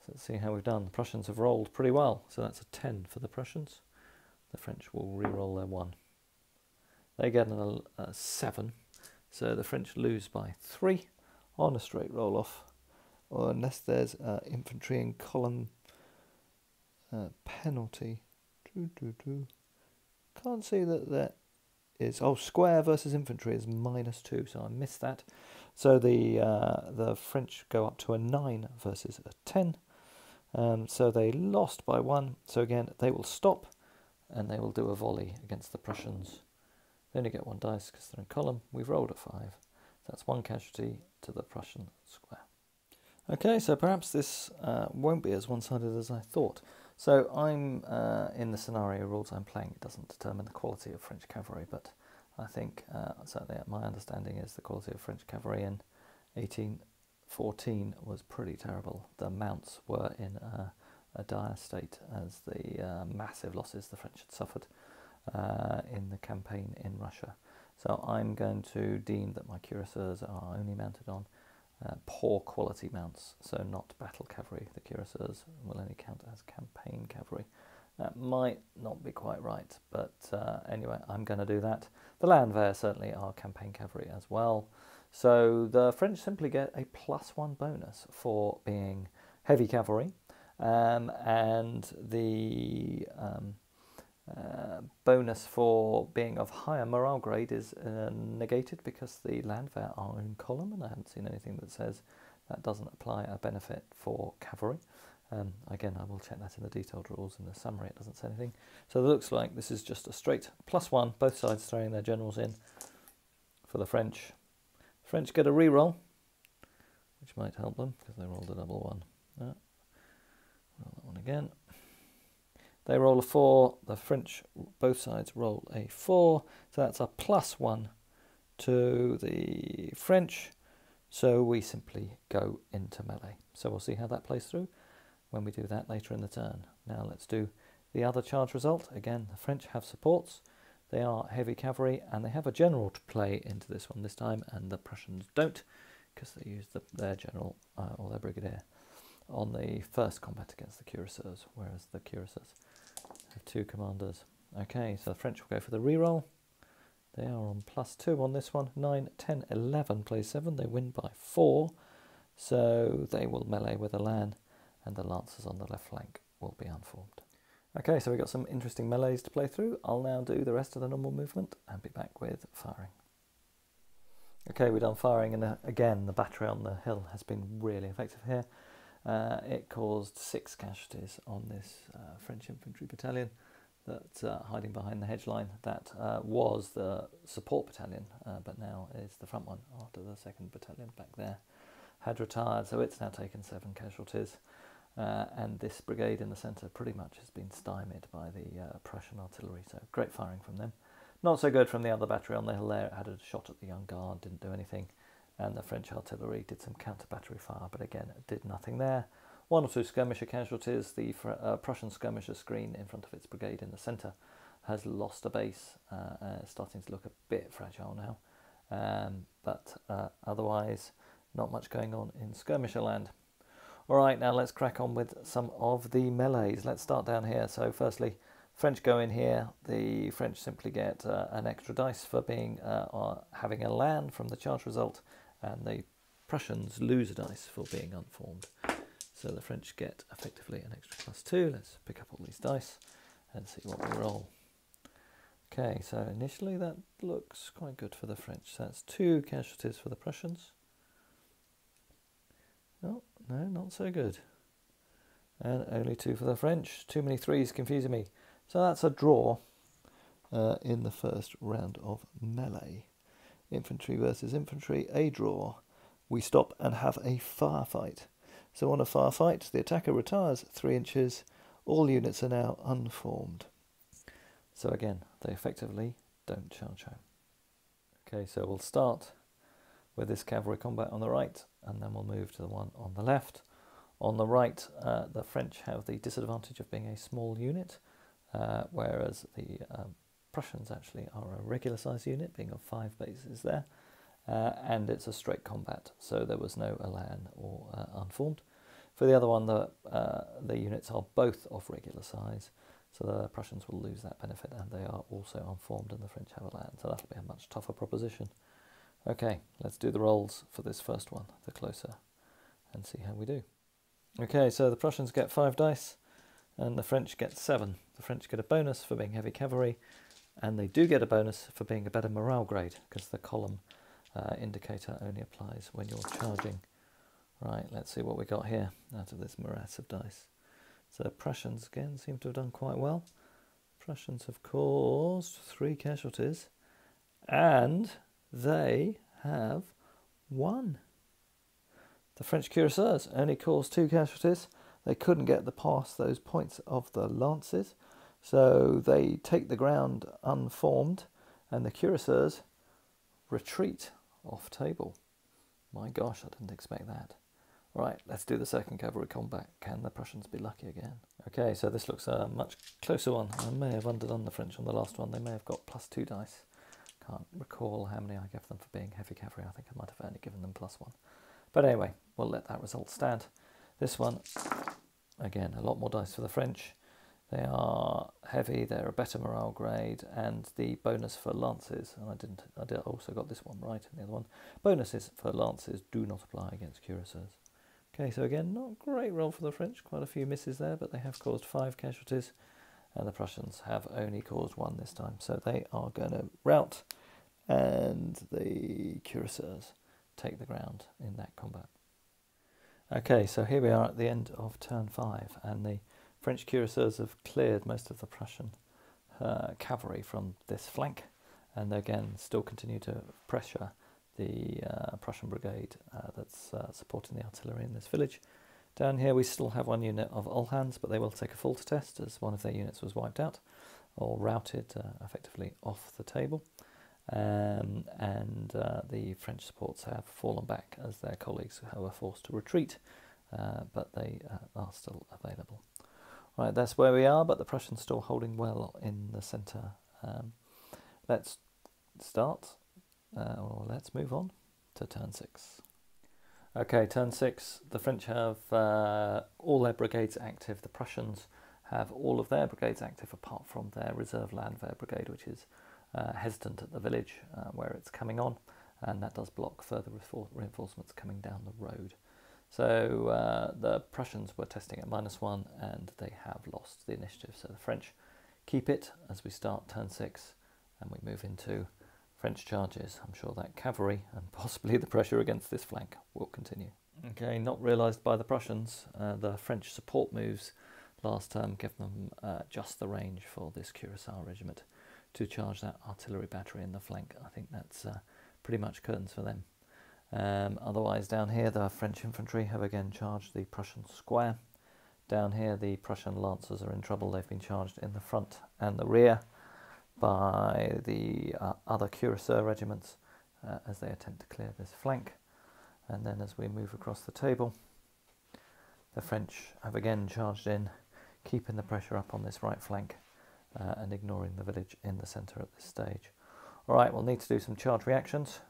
So let's see how we've done. The Prussians have rolled pretty well. So that's a 10 for the Prussians. The French will re-roll their 1. They get a, a 7. So the French lose by 3 on a straight roll off. Or unless there's uh, infantry in column uh, penalty. Doo -doo -doo. Can't see that that is oh square versus infantry is minus two, so I missed that. So the uh, the French go up to a nine versus a ten. Um, so they lost by one. So again, they will stop, and they will do a volley against the Prussians. They only get one dice because they're in column. We've rolled a five. That's one casualty to the Prussian square. Okay, so perhaps this uh, won't be as one-sided as I thought. So I'm uh, in the scenario rules I'm playing. It doesn't determine the quality of French cavalry, but I think uh, certainly my understanding is the quality of French cavalry in 1814 was pretty terrible. The mounts were in a, a dire state as the uh, massive losses the French had suffered uh, in the campaign in Russia. So I'm going to deem that my cuirassiers are only mounted on uh, poor quality mounts, so not battle cavalry. The cuirassiers will only count as campaign cavalry. That might not be quite right, but uh, anyway, I'm going to do that. The Landwehr certainly are campaign cavalry as well. So the French simply get a plus one bonus for being heavy cavalry, um, and the um, uh, bonus for being of higher morale grade is uh, negated because the landwehr are in column, and I haven't seen anything that says that doesn't apply a benefit for cavalry. Um, again, I will check that in the detailed rules. In the summary, it doesn't say anything. So it looks like this is just a straight plus one, both sides throwing their generals in for the French. French get a re-roll, which might help them because they rolled a double one. Uh, roll that one again. They roll a four. The French, both sides roll a four. So that's a plus one to the French. So we simply go into melee. So we'll see how that plays through when we do that later in the turn. Now let's do the other charge result. Again, the French have supports. They are heavy cavalry and they have a general to play into this one this time and the Prussians don't because they use the, their general uh, or their brigadier on the first combat against the cuirassiers, whereas the cuirassiers have two commanders. Okay, so the French will go for the reroll. They are on plus two on this one. 9, 10, 11 plays 7. They win by 4. So they will melee with Elan, and the Lancers on the left flank will be unformed. Okay, so we've got some interesting melees to play through. I'll now do the rest of the normal movement and be back with firing. Okay, we're done firing, and uh, again, the battery on the hill has been really effective here. Uh, it caused six casualties on this uh, French infantry battalion that uh, hiding behind the hedge line. That uh, was the support battalion, uh, but now is the front one after the second battalion back there had retired. So it's now taken seven casualties. Uh, and this brigade in the centre pretty much has been stymied by the Prussian artillery. So great firing from them. Not so good from the other battery on the hill there. It had a shot at the young guard, didn't do anything and the French artillery did some counter battery fire, but again, did nothing there. One or two skirmisher casualties. The uh, Prussian skirmisher screen in front of its brigade in the centre has lost a base, uh, uh, starting to look a bit fragile now. Um, but uh, otherwise, not much going on in skirmisher land. All right, now let's crack on with some of the melees. Let's start down here. So, firstly, French go in here. The French simply get uh, an extra dice for being uh, having a land from the charge result and the Prussians lose a dice for being unformed. So the French get effectively an extra plus two. Let's pick up all these dice and see what we roll. Okay, so initially that looks quite good for the French. So that's two casualties for the Prussians. Oh, no, not so good. And only two for the French. Too many threes confusing me. So that's a draw uh, in the first round of melee infantry versus infantry, a draw. We stop and have a firefight. So on a firefight, the attacker retires three inches. All units are now unformed. So again, they effectively don't charge home. Okay, so we'll start with this cavalry combat on the right, and then we'll move to the one on the left. On the right, uh, the French have the disadvantage of being a small unit, uh, whereas the um, Prussians actually are a regular size unit, being of five bases there, uh, and it's a straight combat, so there was no Elan or uh, unformed. For the other one, the, uh, the units are both of regular size, so the Prussians will lose that benefit, and they are also unformed, and the French have Elan, so that'll be a much tougher proposition. Okay, let's do the rolls for this first one, the closer, and see how we do. Okay, so the Prussians get five dice, and the French get seven. The French get a bonus for being heavy cavalry, and they do get a bonus for being a better morale grade because the column uh, indicator only applies when you're charging. Right, let's see what we got here out of this morass of dice. So Prussians again seem to have done quite well. Prussians have caused three casualties and they have won. The French cuirassiers only caused two casualties. They couldn't get the past those points of the lances, so they take the ground unformed, and the cuirassiers retreat off table. My gosh, I didn't expect that. Right, let's do the second cavalry combat. Can the Prussians be lucky again? Okay, so this looks a much closer one. I may have underdone the French on the last one. They may have got plus two dice. Can't recall how many I gave them for being heavy cavalry. I think I might have only given them plus one. But anyway, we'll let that result stand. This one, again, a lot more dice for the French. They are heavy, they're a better morale grade, and the bonus for lances, and I didn't, I did also got this one right in the other one. Bonuses for lances do not apply against cuirassiers. Okay, so again, not great roll for the French, quite a few misses there, but they have caused five casualties, and the Prussians have only caused one this time. So they are going to rout, and the cuirassiers take the ground in that combat. Okay, so here we are at the end of turn five, and the French cuirassiers have cleared most of the Prussian uh, cavalry from this flank, and they again still continue to pressure the uh, Prussian brigade uh, that's uh, supporting the artillery in this village. Down here we still have one unit of Uhlans, but they will take a full test as one of their units was wiped out or routed uh, effectively off the table. Um, and uh, the French supports have fallen back as their colleagues were forced to retreat, uh, but they are still available. Right, that's where we are, but the Prussians still holding well in the centre. Um, let's start uh, or let's move on to turn six. Okay, turn six. The French have uh, all their brigades active. The Prussians have all of their brigades active apart from their reserve Landwehr brigade, which is uh, hesitant at the village uh, where it's coming on, and that does block further reinforcements coming down the road. So uh, the Prussians were testing at minus one, and they have lost the initiative. So the French keep it as we start turn six, and we move into French charges. I'm sure that cavalry and possibly the pressure against this flank will continue. Okay, not realised by the Prussians. Uh, the French support moves last term gave them uh, just the range for this Cuirassier regiment to charge that artillery battery in the flank. I think that's uh, pretty much curtains for them. Um, otherwise, down here, the French infantry have again charged the Prussian square. Down here, the Prussian lancers are in trouble. They've been charged in the front and the rear by the uh, other cuirassier regiments uh, as they attempt to clear this flank. And then as we move across the table, the French have again charged in, keeping the pressure up on this right flank uh, and ignoring the village in the centre at this stage. All right, we'll need to do some charge reactions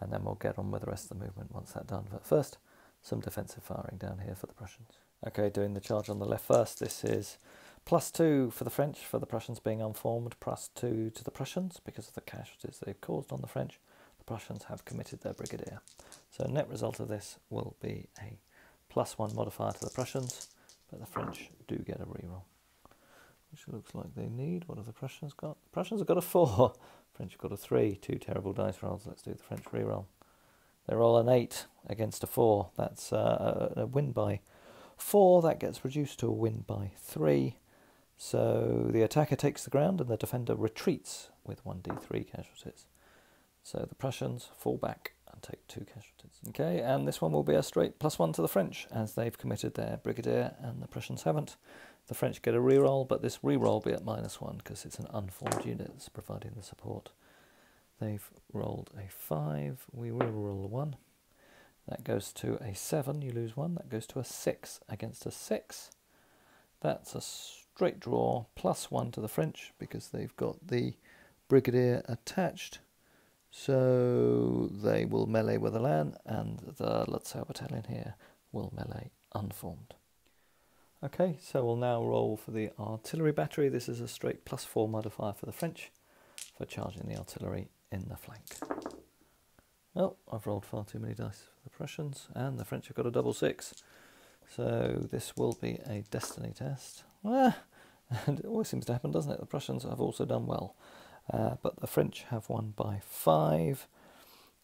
and then we'll get on with the rest of the movement once that's done. But first, some defensive firing down here for the Prussians. Okay, doing the charge on the left first. This is Plus two for the French, for the Prussians being unformed, plus two to the Prussians because of the casualties they've caused on the French. The Prussians have committed their brigadier. So net result of this will be a plus one modifier to the Prussians, but the French do get a reroll. Which looks like they need. What have the Prussians got? The Prussians have got a four. French have got a three. Two terrible dice rolls. Let's do the French reroll. They roll an eight against a four. That's uh, a win by four. That gets reduced to a win by three. So the attacker takes the ground and the defender retreats with 1d3 casualties. So the Prussians fall back and take two casualties. Okay, and this one will be a straight plus one to the French as they've committed their brigadier and the Prussians haven't. The French get a reroll, but this reroll be at minus one because it's an unformed unit that's providing the support. They've rolled a five, we will roll a one. That goes to a seven, you lose one. That goes to a six against a six. That's a straight draw plus one to the French because they've got the brigadier attached. So they will melee with Elan and the Lutzow battalion here will melee unformed. Okay, so we'll now roll for the artillery battery. This is a straight plus four modifier for the French for charging the artillery in the flank. Well, I've rolled far too many dice for the Prussians and the French have got a double six. So this will be a destiny test. Ah, and it always seems to happen, doesn't it? The Prussians have also done well, uh, but the French have won by five.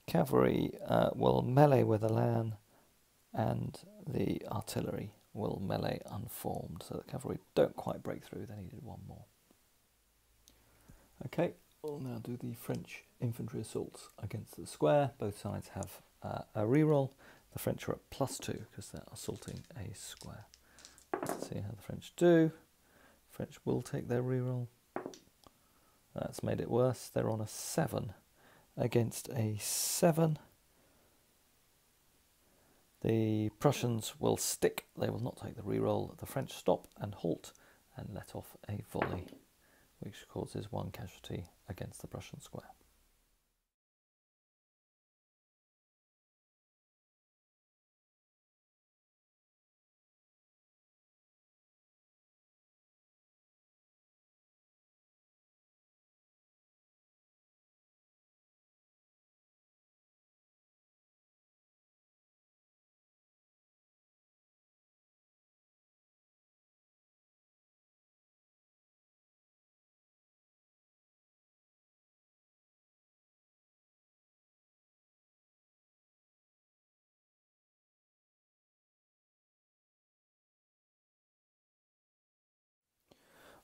Cavalry uh, will melee with Elan, and the artillery will melee unformed. So the cavalry don't quite break through, they needed one more. Okay, we'll now do the French infantry assaults against the square. Both sides have uh, a reroll. The French are at plus two because they're assaulting a square. Let's see how the French do. French will take their reroll. That's made it worse. They're on a 7 against a 7. The Prussians will stick. They will not take the reroll. The French stop and halt and let off a volley, which causes one casualty against the Prussian square.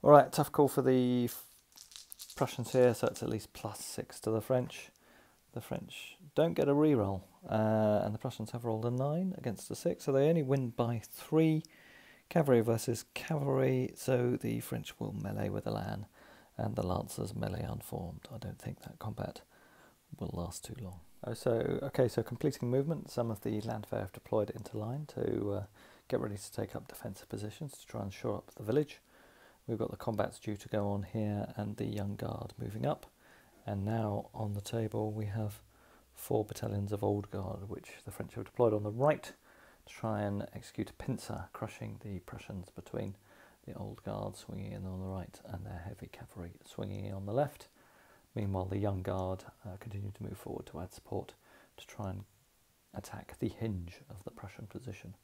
All right, tough call for the Prussians here, so it's at least plus six to the French. The French don't get a reroll, uh, and the Prussians have rolled a nine against a six, so they only win by three. Cavalry versus cavalry, so the French will melee with the Lan, and the Lancers melee unformed. I don't think that combat will last too long. Oh, so okay, so completing movement, some of the Landwehr have deployed into line to uh, get ready to take up defensive positions to try and shore up the village. We've got the combats due to go on here and the Young Guard moving up. And now on the table we have four battalions of Old Guard, which the French have deployed on the right to try and execute a pincer, crushing the Prussians between the Old Guard swinging in on the right and their heavy cavalry swinging in on the left. Meanwhile, the Young Guard uh, continue to move forward to add support to try and attack the hinge of the Prussian position.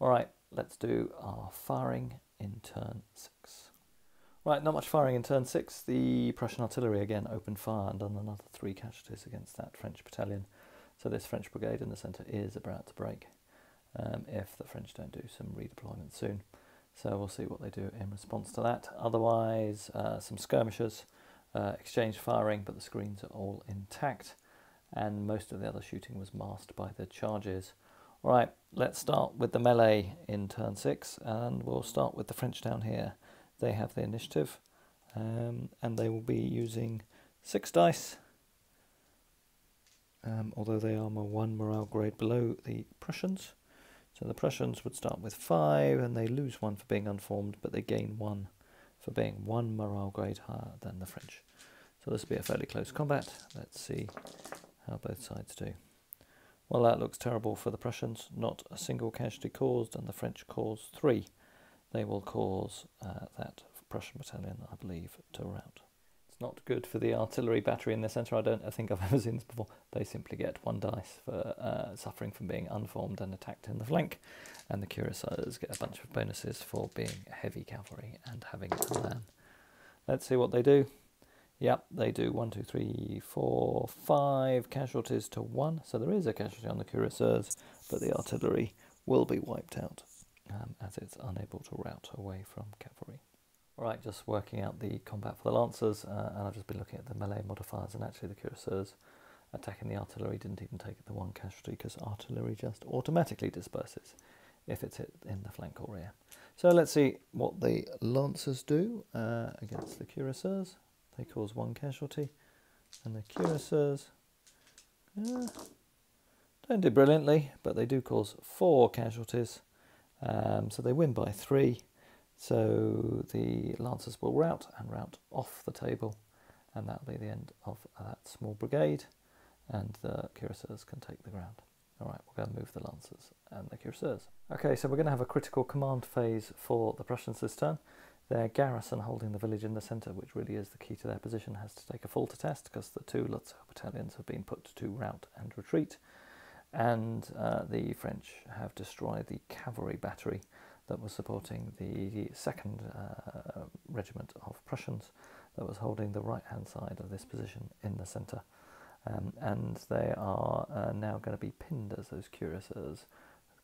All right, let's do our firing in turn six. Right, not much firing in turn six. The Prussian artillery again opened fire and done another three casualties against that French battalion. So this French brigade in the centre is about to break um, if the French don't do some redeployment soon. So we'll see what they do in response to that. Otherwise, uh, some skirmishers, uh, exchange firing, but the screens are all intact. And most of the other shooting was masked by the charges right, let's start with the melee in turn six, and we'll start with the French down here. They have the initiative, um, and they will be using six dice, um, although they are one morale grade below the Prussians. So the Prussians would start with five, and they lose one for being unformed, but they gain one for being one morale grade higher than the French. So this will be a fairly close combat. Let's see how both sides do. Well, that looks terrible for the Prussians. Not a single casualty caused, and the French cause three. They will cause uh, that Prussian battalion, I believe, to rout. It's not good for the artillery battery in the centre. I don't I think I've ever seen this before. They simply get one dice for uh, suffering from being unformed and attacked in the flank, and the cuirassiers get a bunch of bonuses for being heavy cavalry and having a man. Let's see what they do. Yep, they do one, two, three, four, five casualties to one. So there is a casualty on the cuirassiers, but the artillery will be wiped out um, as it's unable to rout away from cavalry. All right, just working out the combat for the lancers, uh, and I've just been looking at the melee modifiers, and actually the cuirassiers attacking the artillery didn't even take the one casualty because artillery just automatically disperses if it's hit in the flank or rear. So let's see what the lancers do uh, against the cuirassiers. They cause one casualty. And the cuirassiers uh, don't do brilliantly, but they do cause four casualties. Um, so they win by three. So the lancers will rout and rout off the table, and that'll be the end of that small brigade. And the cuirassiers can take the ground. All right, we'll go and move the lancers and the cuirassiers. Okay, so we're going to have a critical command phase for the Prussians this turn. Their garrison holding the village in the centre, which really is the key to their position, has to take a falter test because the two Lutzow battalions have been put to rout and retreat. And uh, the French have destroyed the cavalry battery that was supporting the second uh, regiment of Prussians that was holding the right hand side of this position in the centre. Um, and they are uh, now going to be pinned as those cuirassiers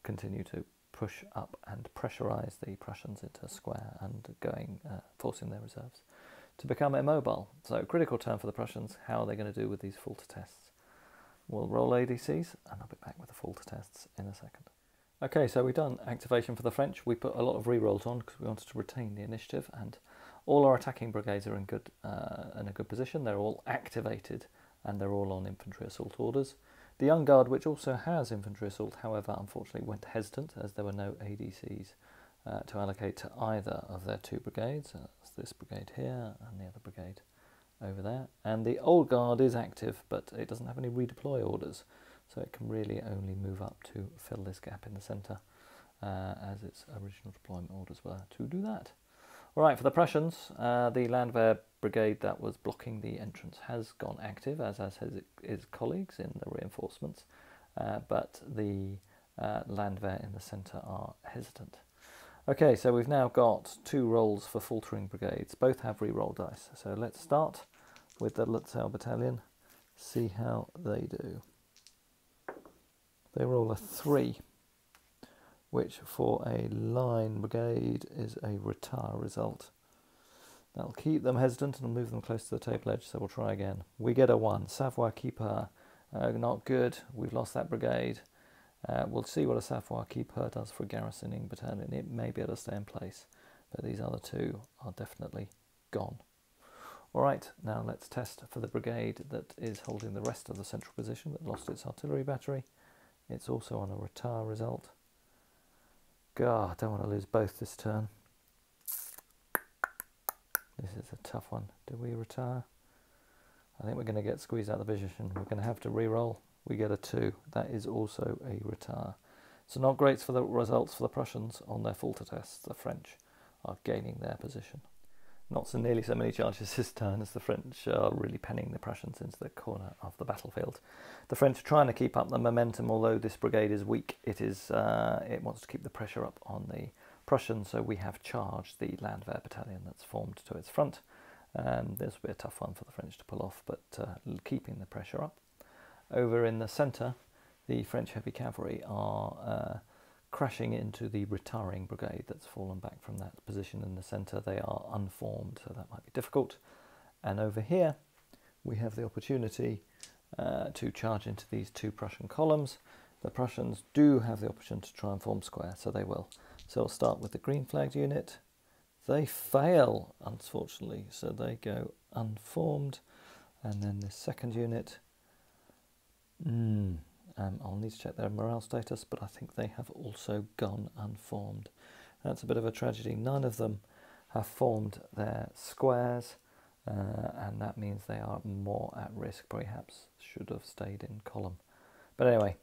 continue to push up and pressurize the Prussians into a square and going, uh, forcing their reserves to become immobile. So, critical turn for the Prussians. How are they going to do with these falter tests? We'll roll ADCs, and I'll be back with the falter tests in a second. Okay, so we've done activation for the French. We put a lot of rerolls on because we wanted to retain the initiative, and all our attacking brigades are in good uh, in a good position. They're all activated, and they're all on infantry assault orders. The Young Guard, which also has infantry assault, however, unfortunately went hesitant as there were no ADCs uh, to allocate to either of their two brigades. That's this brigade here and the other brigade over there. And the Old Guard is active, but it doesn't have any redeploy orders, so it can really only move up to fill this gap in the centre, uh, as its original deployment orders were to do that. All right, for the Prussians, uh, the Landwehr brigade that was blocking the entrance has gone active, as has his, his colleagues in the reinforcements, uh, but the uh, Landwehr in the centre are hesitant. Okay, so we've now got two rolls for faltering brigades. Both have re-roll dice. So let's start with the Lutzow battalion, see how they do. They roll a three which for a line brigade is a retire result. That'll keep them hesitant and move them close to the table edge, so we'll try again. We get a 1. Sauve-qui-peut, uh, not good. We've lost that brigade. Uh, we'll see what a Sauve-qui-peut does for a garrisoning battalion. It may be able to stay in place, but these other two are definitely gone. Alright, now let's test for the brigade that is holding the rest of the central position that lost its artillery battery. It's also on a retire result. God, I don't want to lose both this turn. This is a tough one. Do we retire? I think we're going to get squeezed out of the position. We're going to have to re-roll. We get a 2. That is also a retire. So not great for the results for the Prussians on their falter tests. The French are gaining their position. Not so nearly so many charges this turn as the French are really penning the Prussians into the corner of the battlefield. The French are trying to keep up the momentum, although this brigade is weak. It is uh, it wants to keep the pressure up on the Prussians, so we have charged the Landwehr battalion that's formed to its front. Um, this will be a tough one for the French to pull off, but uh, keeping the pressure up. Over in the centre, the French heavy cavalry are uh, crashing into the retiring brigade that's fallen back from that position in the centre. They are unformed, so that might be difficult. And over here, we have the opportunity uh, to charge into these two Prussian columns. The Prussians do have the option to try and form square, so they will. So we'll start with the green flagged unit. They fail, unfortunately, so they go unformed. And then the second unit, mm, um, I'll need to check their morale status, but I think they have also gone unformed. That's a bit of a tragedy. None of them have formed their squares, uh, and that means they are more at risk. Perhaps should have stayed in column. But anyway,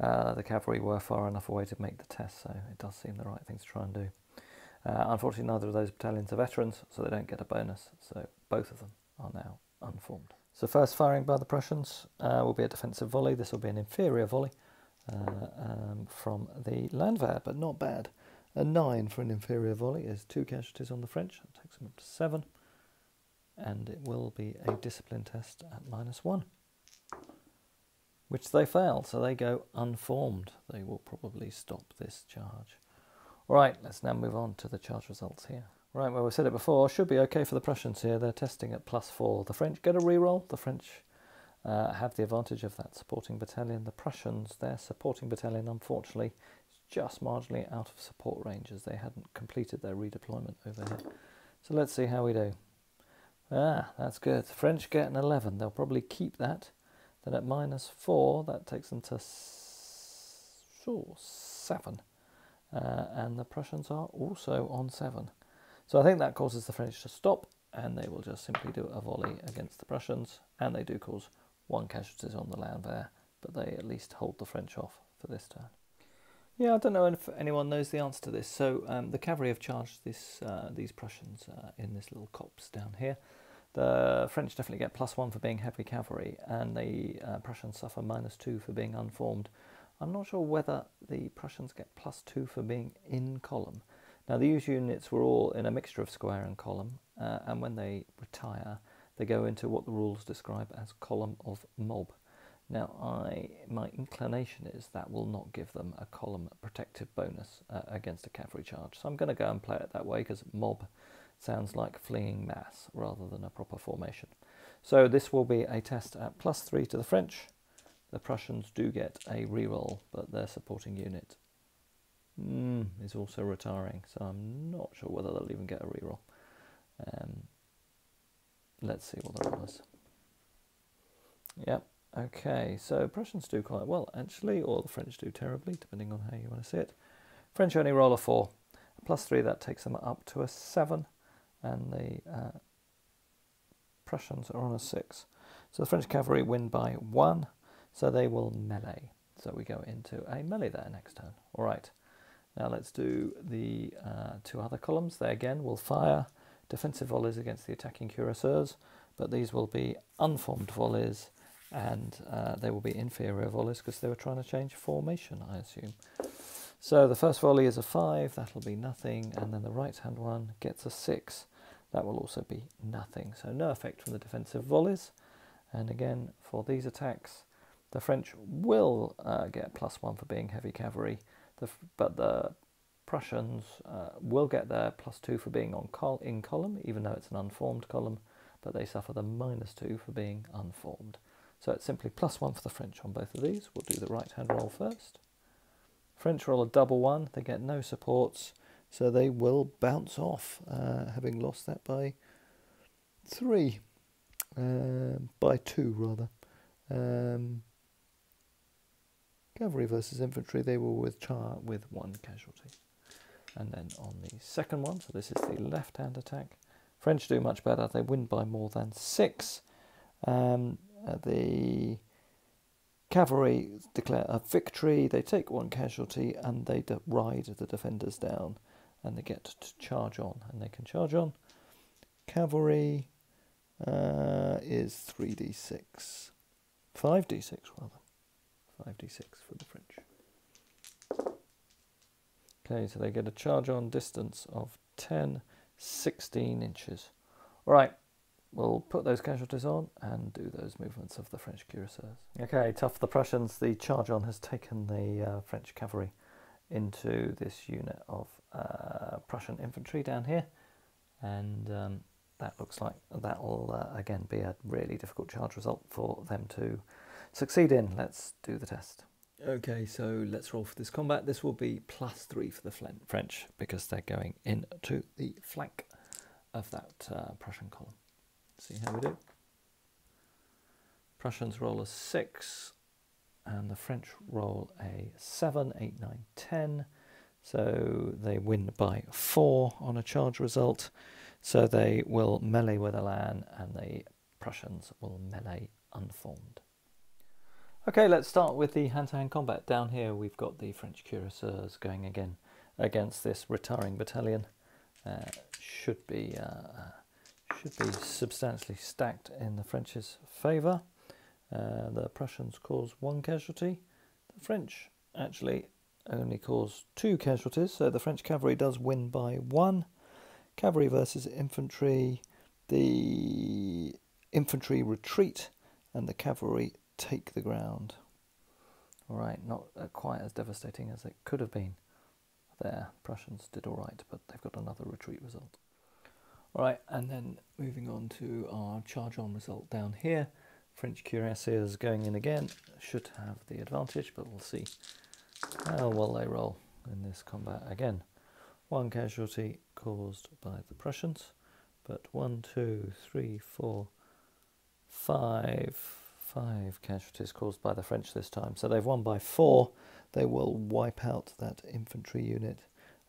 uh, the cavalry were far enough away to make the test, so it does seem the right thing to try and do. Uh, unfortunately, neither of those battalions are veterans, so they don't get a bonus, so both of them are now unformed. So first firing by the Prussians uh, will be a defensive volley. This will be an inferior volley uh, um, from the Landwehr, but not bad. A 9 for an inferior volley is two casualties on the French. That takes them up to 7. And it will be a discipline test at minus 1. Which they fail, so they go unformed. They will probably stop this charge. Alright, let's now move on to the charge results here. Right, well, we said it before, should be okay for the Prussians here. They're testing at plus four. The French get a reroll. The French uh, have the advantage of that supporting battalion. The Prussians, their supporting battalion, unfortunately, is just marginally out of support range as they hadn't completed their redeployment over here. So let's see how we do. Ah, that's good. The French get an 11. They'll probably keep that. Then at minus 4, that takes them to oh, 7. Uh, and the Prussians are also on 7. So I think that causes the French to stop and they will just simply do a volley against the Prussians and they do cause one casualties on the land there, but they at least hold the French off for this turn. Yeah, I don't know if anyone knows the answer to this. So um, the cavalry have charged this, uh, these Prussians uh, in this little copse down here. The French definitely get plus one for being heavy cavalry, and the uh, Prussians suffer minus two for being unformed. I'm not sure whether the Prussians get plus two for being in column. Now these units were all in a mixture of square and column, uh, and when they retire, they go into what the rules describe as column of mob. Now, I my inclination is that will not give them a column protective bonus uh, against a cavalry charge. So I'm going to go and play it that way because mob sounds like fleeing mass rather than a proper formation. So this will be a test at plus three to the French. The Prussians do get a reroll, but their supporting unit mm, is also retiring, so I'm not sure whether they'll even get a reroll. Um, let's see what the roll is. Yep, okay, so Prussians do quite well actually, or the French do terribly, depending on how you want to see it. French only roll a 4. plus 3, that takes them up to a 7, and the uh, Prussians are on a 6. So the French cavalry win by 1, so they will melee. So we go into a melee there next turn. All right. Now let's do the uh, two other columns. They again will fire defensive volleys against the attacking cuirassiers, but these will be unformed volleys and uh, they will be inferior volleys because they were trying to change formation, I assume. So the first volley is a 5, that'll be nothing, and then the right hand one gets a 6. That will also be nothing. So no effect from the defensive volleys. And again, for these attacks, the French will uh, get plus 1 for being heavy cavalry, the, but the Prussians uh, will get their plus two for being on col- in column, even though it's an unformed column, but they suffer the minus two for being unformed. So it's simply plus one for the French on both of these. We'll do the right hand roll first. French roll a double one, they get no supports, so they will bounce off, uh, having lost that by three, uh, by two rather. Um, cavalry versus infantry, they will with char with one casualty. And then on the second one, so this is the left-hand attack, French do much better. They win by more than six. Um, uh, the cavalry declare a victory. They take one casualty and they ride the defenders down, and they get to charge on, and they can charge on. Cavalry uh, is three d six, five d six rather, five d six for the French. Okay, so they get a charge on distance of 10, 16 inches. All right, we'll put those casualties on and do those movements of the French cuirassiers. Okay, tough the Prussians. The charge on has taken the uh, French cavalry into this unit of uh, Prussian infantry down here. And um, that looks like that'll uh, again be a really difficult charge result for them to succeed in. Let's do the test. Okay, so let's roll for this combat. This will be plus three for the French because they're going into the flank of that uh, Prussian column. See how we do. Prussians roll a six, and the French roll a seven, eight, nine, ten. So they win by four on a charge result. So they will melee with Elan, and the Prussians will melee unformed. Okay, let's start with the hand-to-hand combat. Down here we've got the French cuirassiers going again against this retiring battalion. Uh, should be uh, uh, should be substantially stacked in the French's favour. Uh, the Prussians cause one casualty. The French actually only cause two casualties, so the French cavalry does win by one. Cavalry versus infantry. The infantry retreat and the cavalry take the ground. All right, not uh, quite as devastating as it could have been. There, Prussians did all right, but they've got another retreat result. All right, and then moving on to our charge on result down here. French cuirassiers going in again should have the advantage, but we'll see how well they roll in this combat again. One casualty caused by the Prussians, but one, two, three, four, five, five casualties caused by the French this time. So they've won by four. They will wipe out that infantry unit.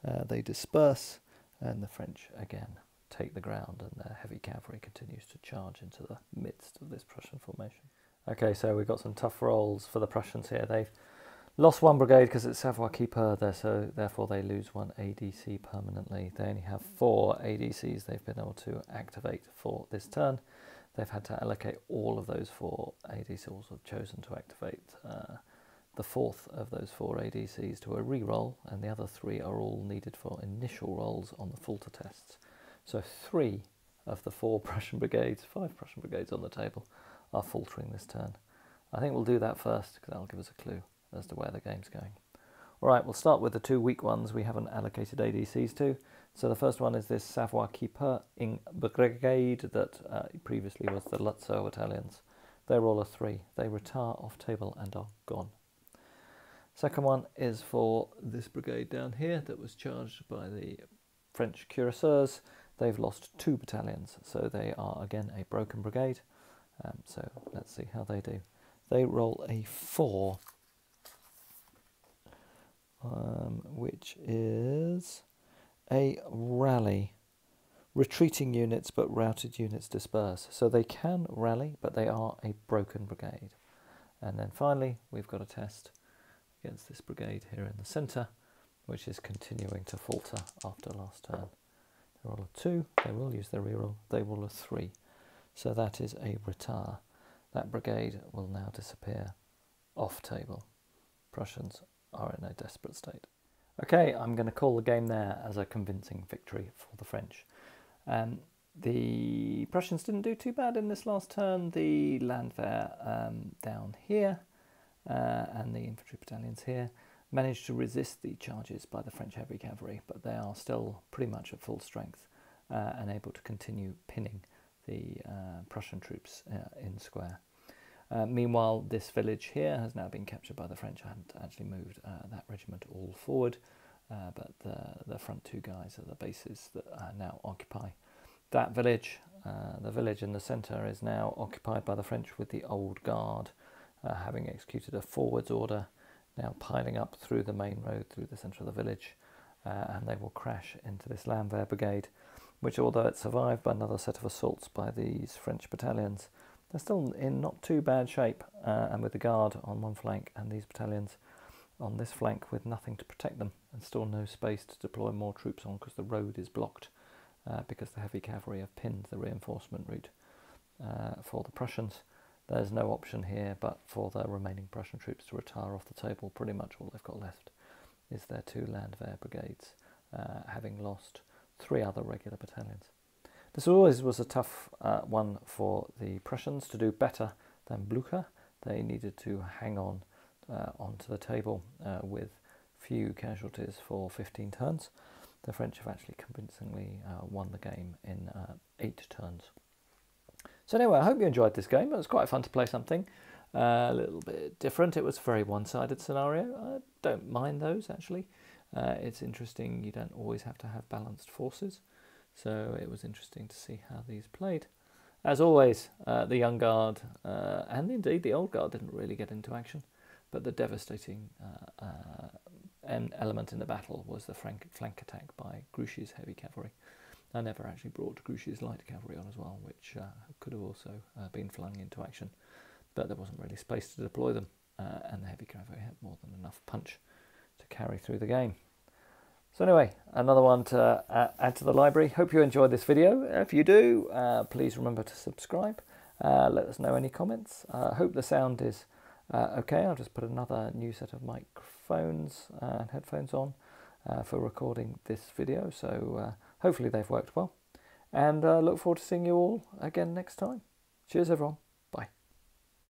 Uh, they disperse, and the French again take the ground, and their heavy cavalry continues to charge into the midst of this Prussian formation. Okay, so we've got some tough rolls for the Prussians here. They've lost one brigade because it's Sauve-Qui-Peut there, so therefore they lose one ADC permanently. They only have four ADCs they've been able to activate for this turn they've had to allocate all of those four ADCs, have chosen to activate uh, the fourth of those four ADCs to a re-roll, and the other three are all needed for initial rolls on the falter tests. So three of the four Prussian brigades, five Prussian brigades on the table, are faltering this turn. I think we'll do that first because that'll give us a clue as to where the game's going. Alright, we'll start with the two weak ones we haven't allocated ADCs to. So the first one is this Sauve-Qui-Peut in Brigade that uh, previously was the Lutzow Battalions. They're all a three. They retire off table and are gone. Second one is for this brigade down here that was charged by the French cuirassiers. They've lost two battalions, so they are again a broken brigade. Um, so let's see how they do. They roll a four, um, which is a rally. Retreating units but routed units disperse. So they can rally, but they are a broken brigade. And then finally, we've got a test against this brigade here in the centre, which is continuing to falter after last turn. They roll a 2, they will use their reroll, they roll a 3. So that is a retire. That brigade will now disappear off table. Prussians are in a desperate state. Okay, I'm going to call the game there as a convincing victory for the French. Um, the Prussians didn't do too bad in this last turn. The Landwehr um, down here uh, and the infantry battalions here. managed to resist the charges by the French heavy cavalry, but they are still pretty much at full strength uh, and able to continue pinning the uh, Prussian troops uh, in square. Uh, meanwhile, this village here has now been captured by the French. I hadn't actually moved uh, that regiment all forward, uh, but the, the front two guys are the bases that now occupy that village. the village in the centre is now occupied by the French with the old guard, having executed a forwards order now piling up through the main road through the centre of the village, uh, and they will crash into this Landwehr brigade, which, although it survived by another set of assaults by these French battalions, they're still in not too bad shape, uh, and with the guard on one flank and these battalions on this flank with nothing to protect them, and still no space to deploy more troops on because the road is blocked uh, because the heavy cavalry have pinned the reinforcement route uh, for the Prussians. There's no option here but for the remaining Prussian troops to retire off the table. Pretty much all they've got left is their two Landwehr brigades, uh, having lost three other regular battalions. This always was a tough uh, one for the Prussians to do better than Blucher. They needed to hang on uh, onto the table uh, with few casualties for 15 turns. The French have actually convincingly uh, won the game in uh, eight turns. So anyway, I hope you enjoyed this game. It was quite fun to play something uh, a little bit different. It was a very one-sided scenario. I don't mind those actually. It's interesting. You don't always have to have balanced forces, so it was interesting to see how these played. As always, uh, the young guard uh, and indeed the old guard didn't really get into action, but the devastating uh, uh, element in the battle was the flank, flank attack by Grouchy's heavy cavalry. I never actually brought Grouchy's light cavalry on as well, which uh, could have also uh, been flung into action, but there wasn't really space to deploy them, uh, and the heavy cavalry had more than enough punch to carry through the game. So anyway, another one to uh, add to the library. Hope you enjoyed this video. If you do, uh, please remember to subscribe. Uh, let us know any comments. I hope the sound is okay. I'll just put another new set of microphones and headphones on for recording this video. So Hopefully they've worked well. And uh, look forward to seeing you all again next time. Cheers, everyone.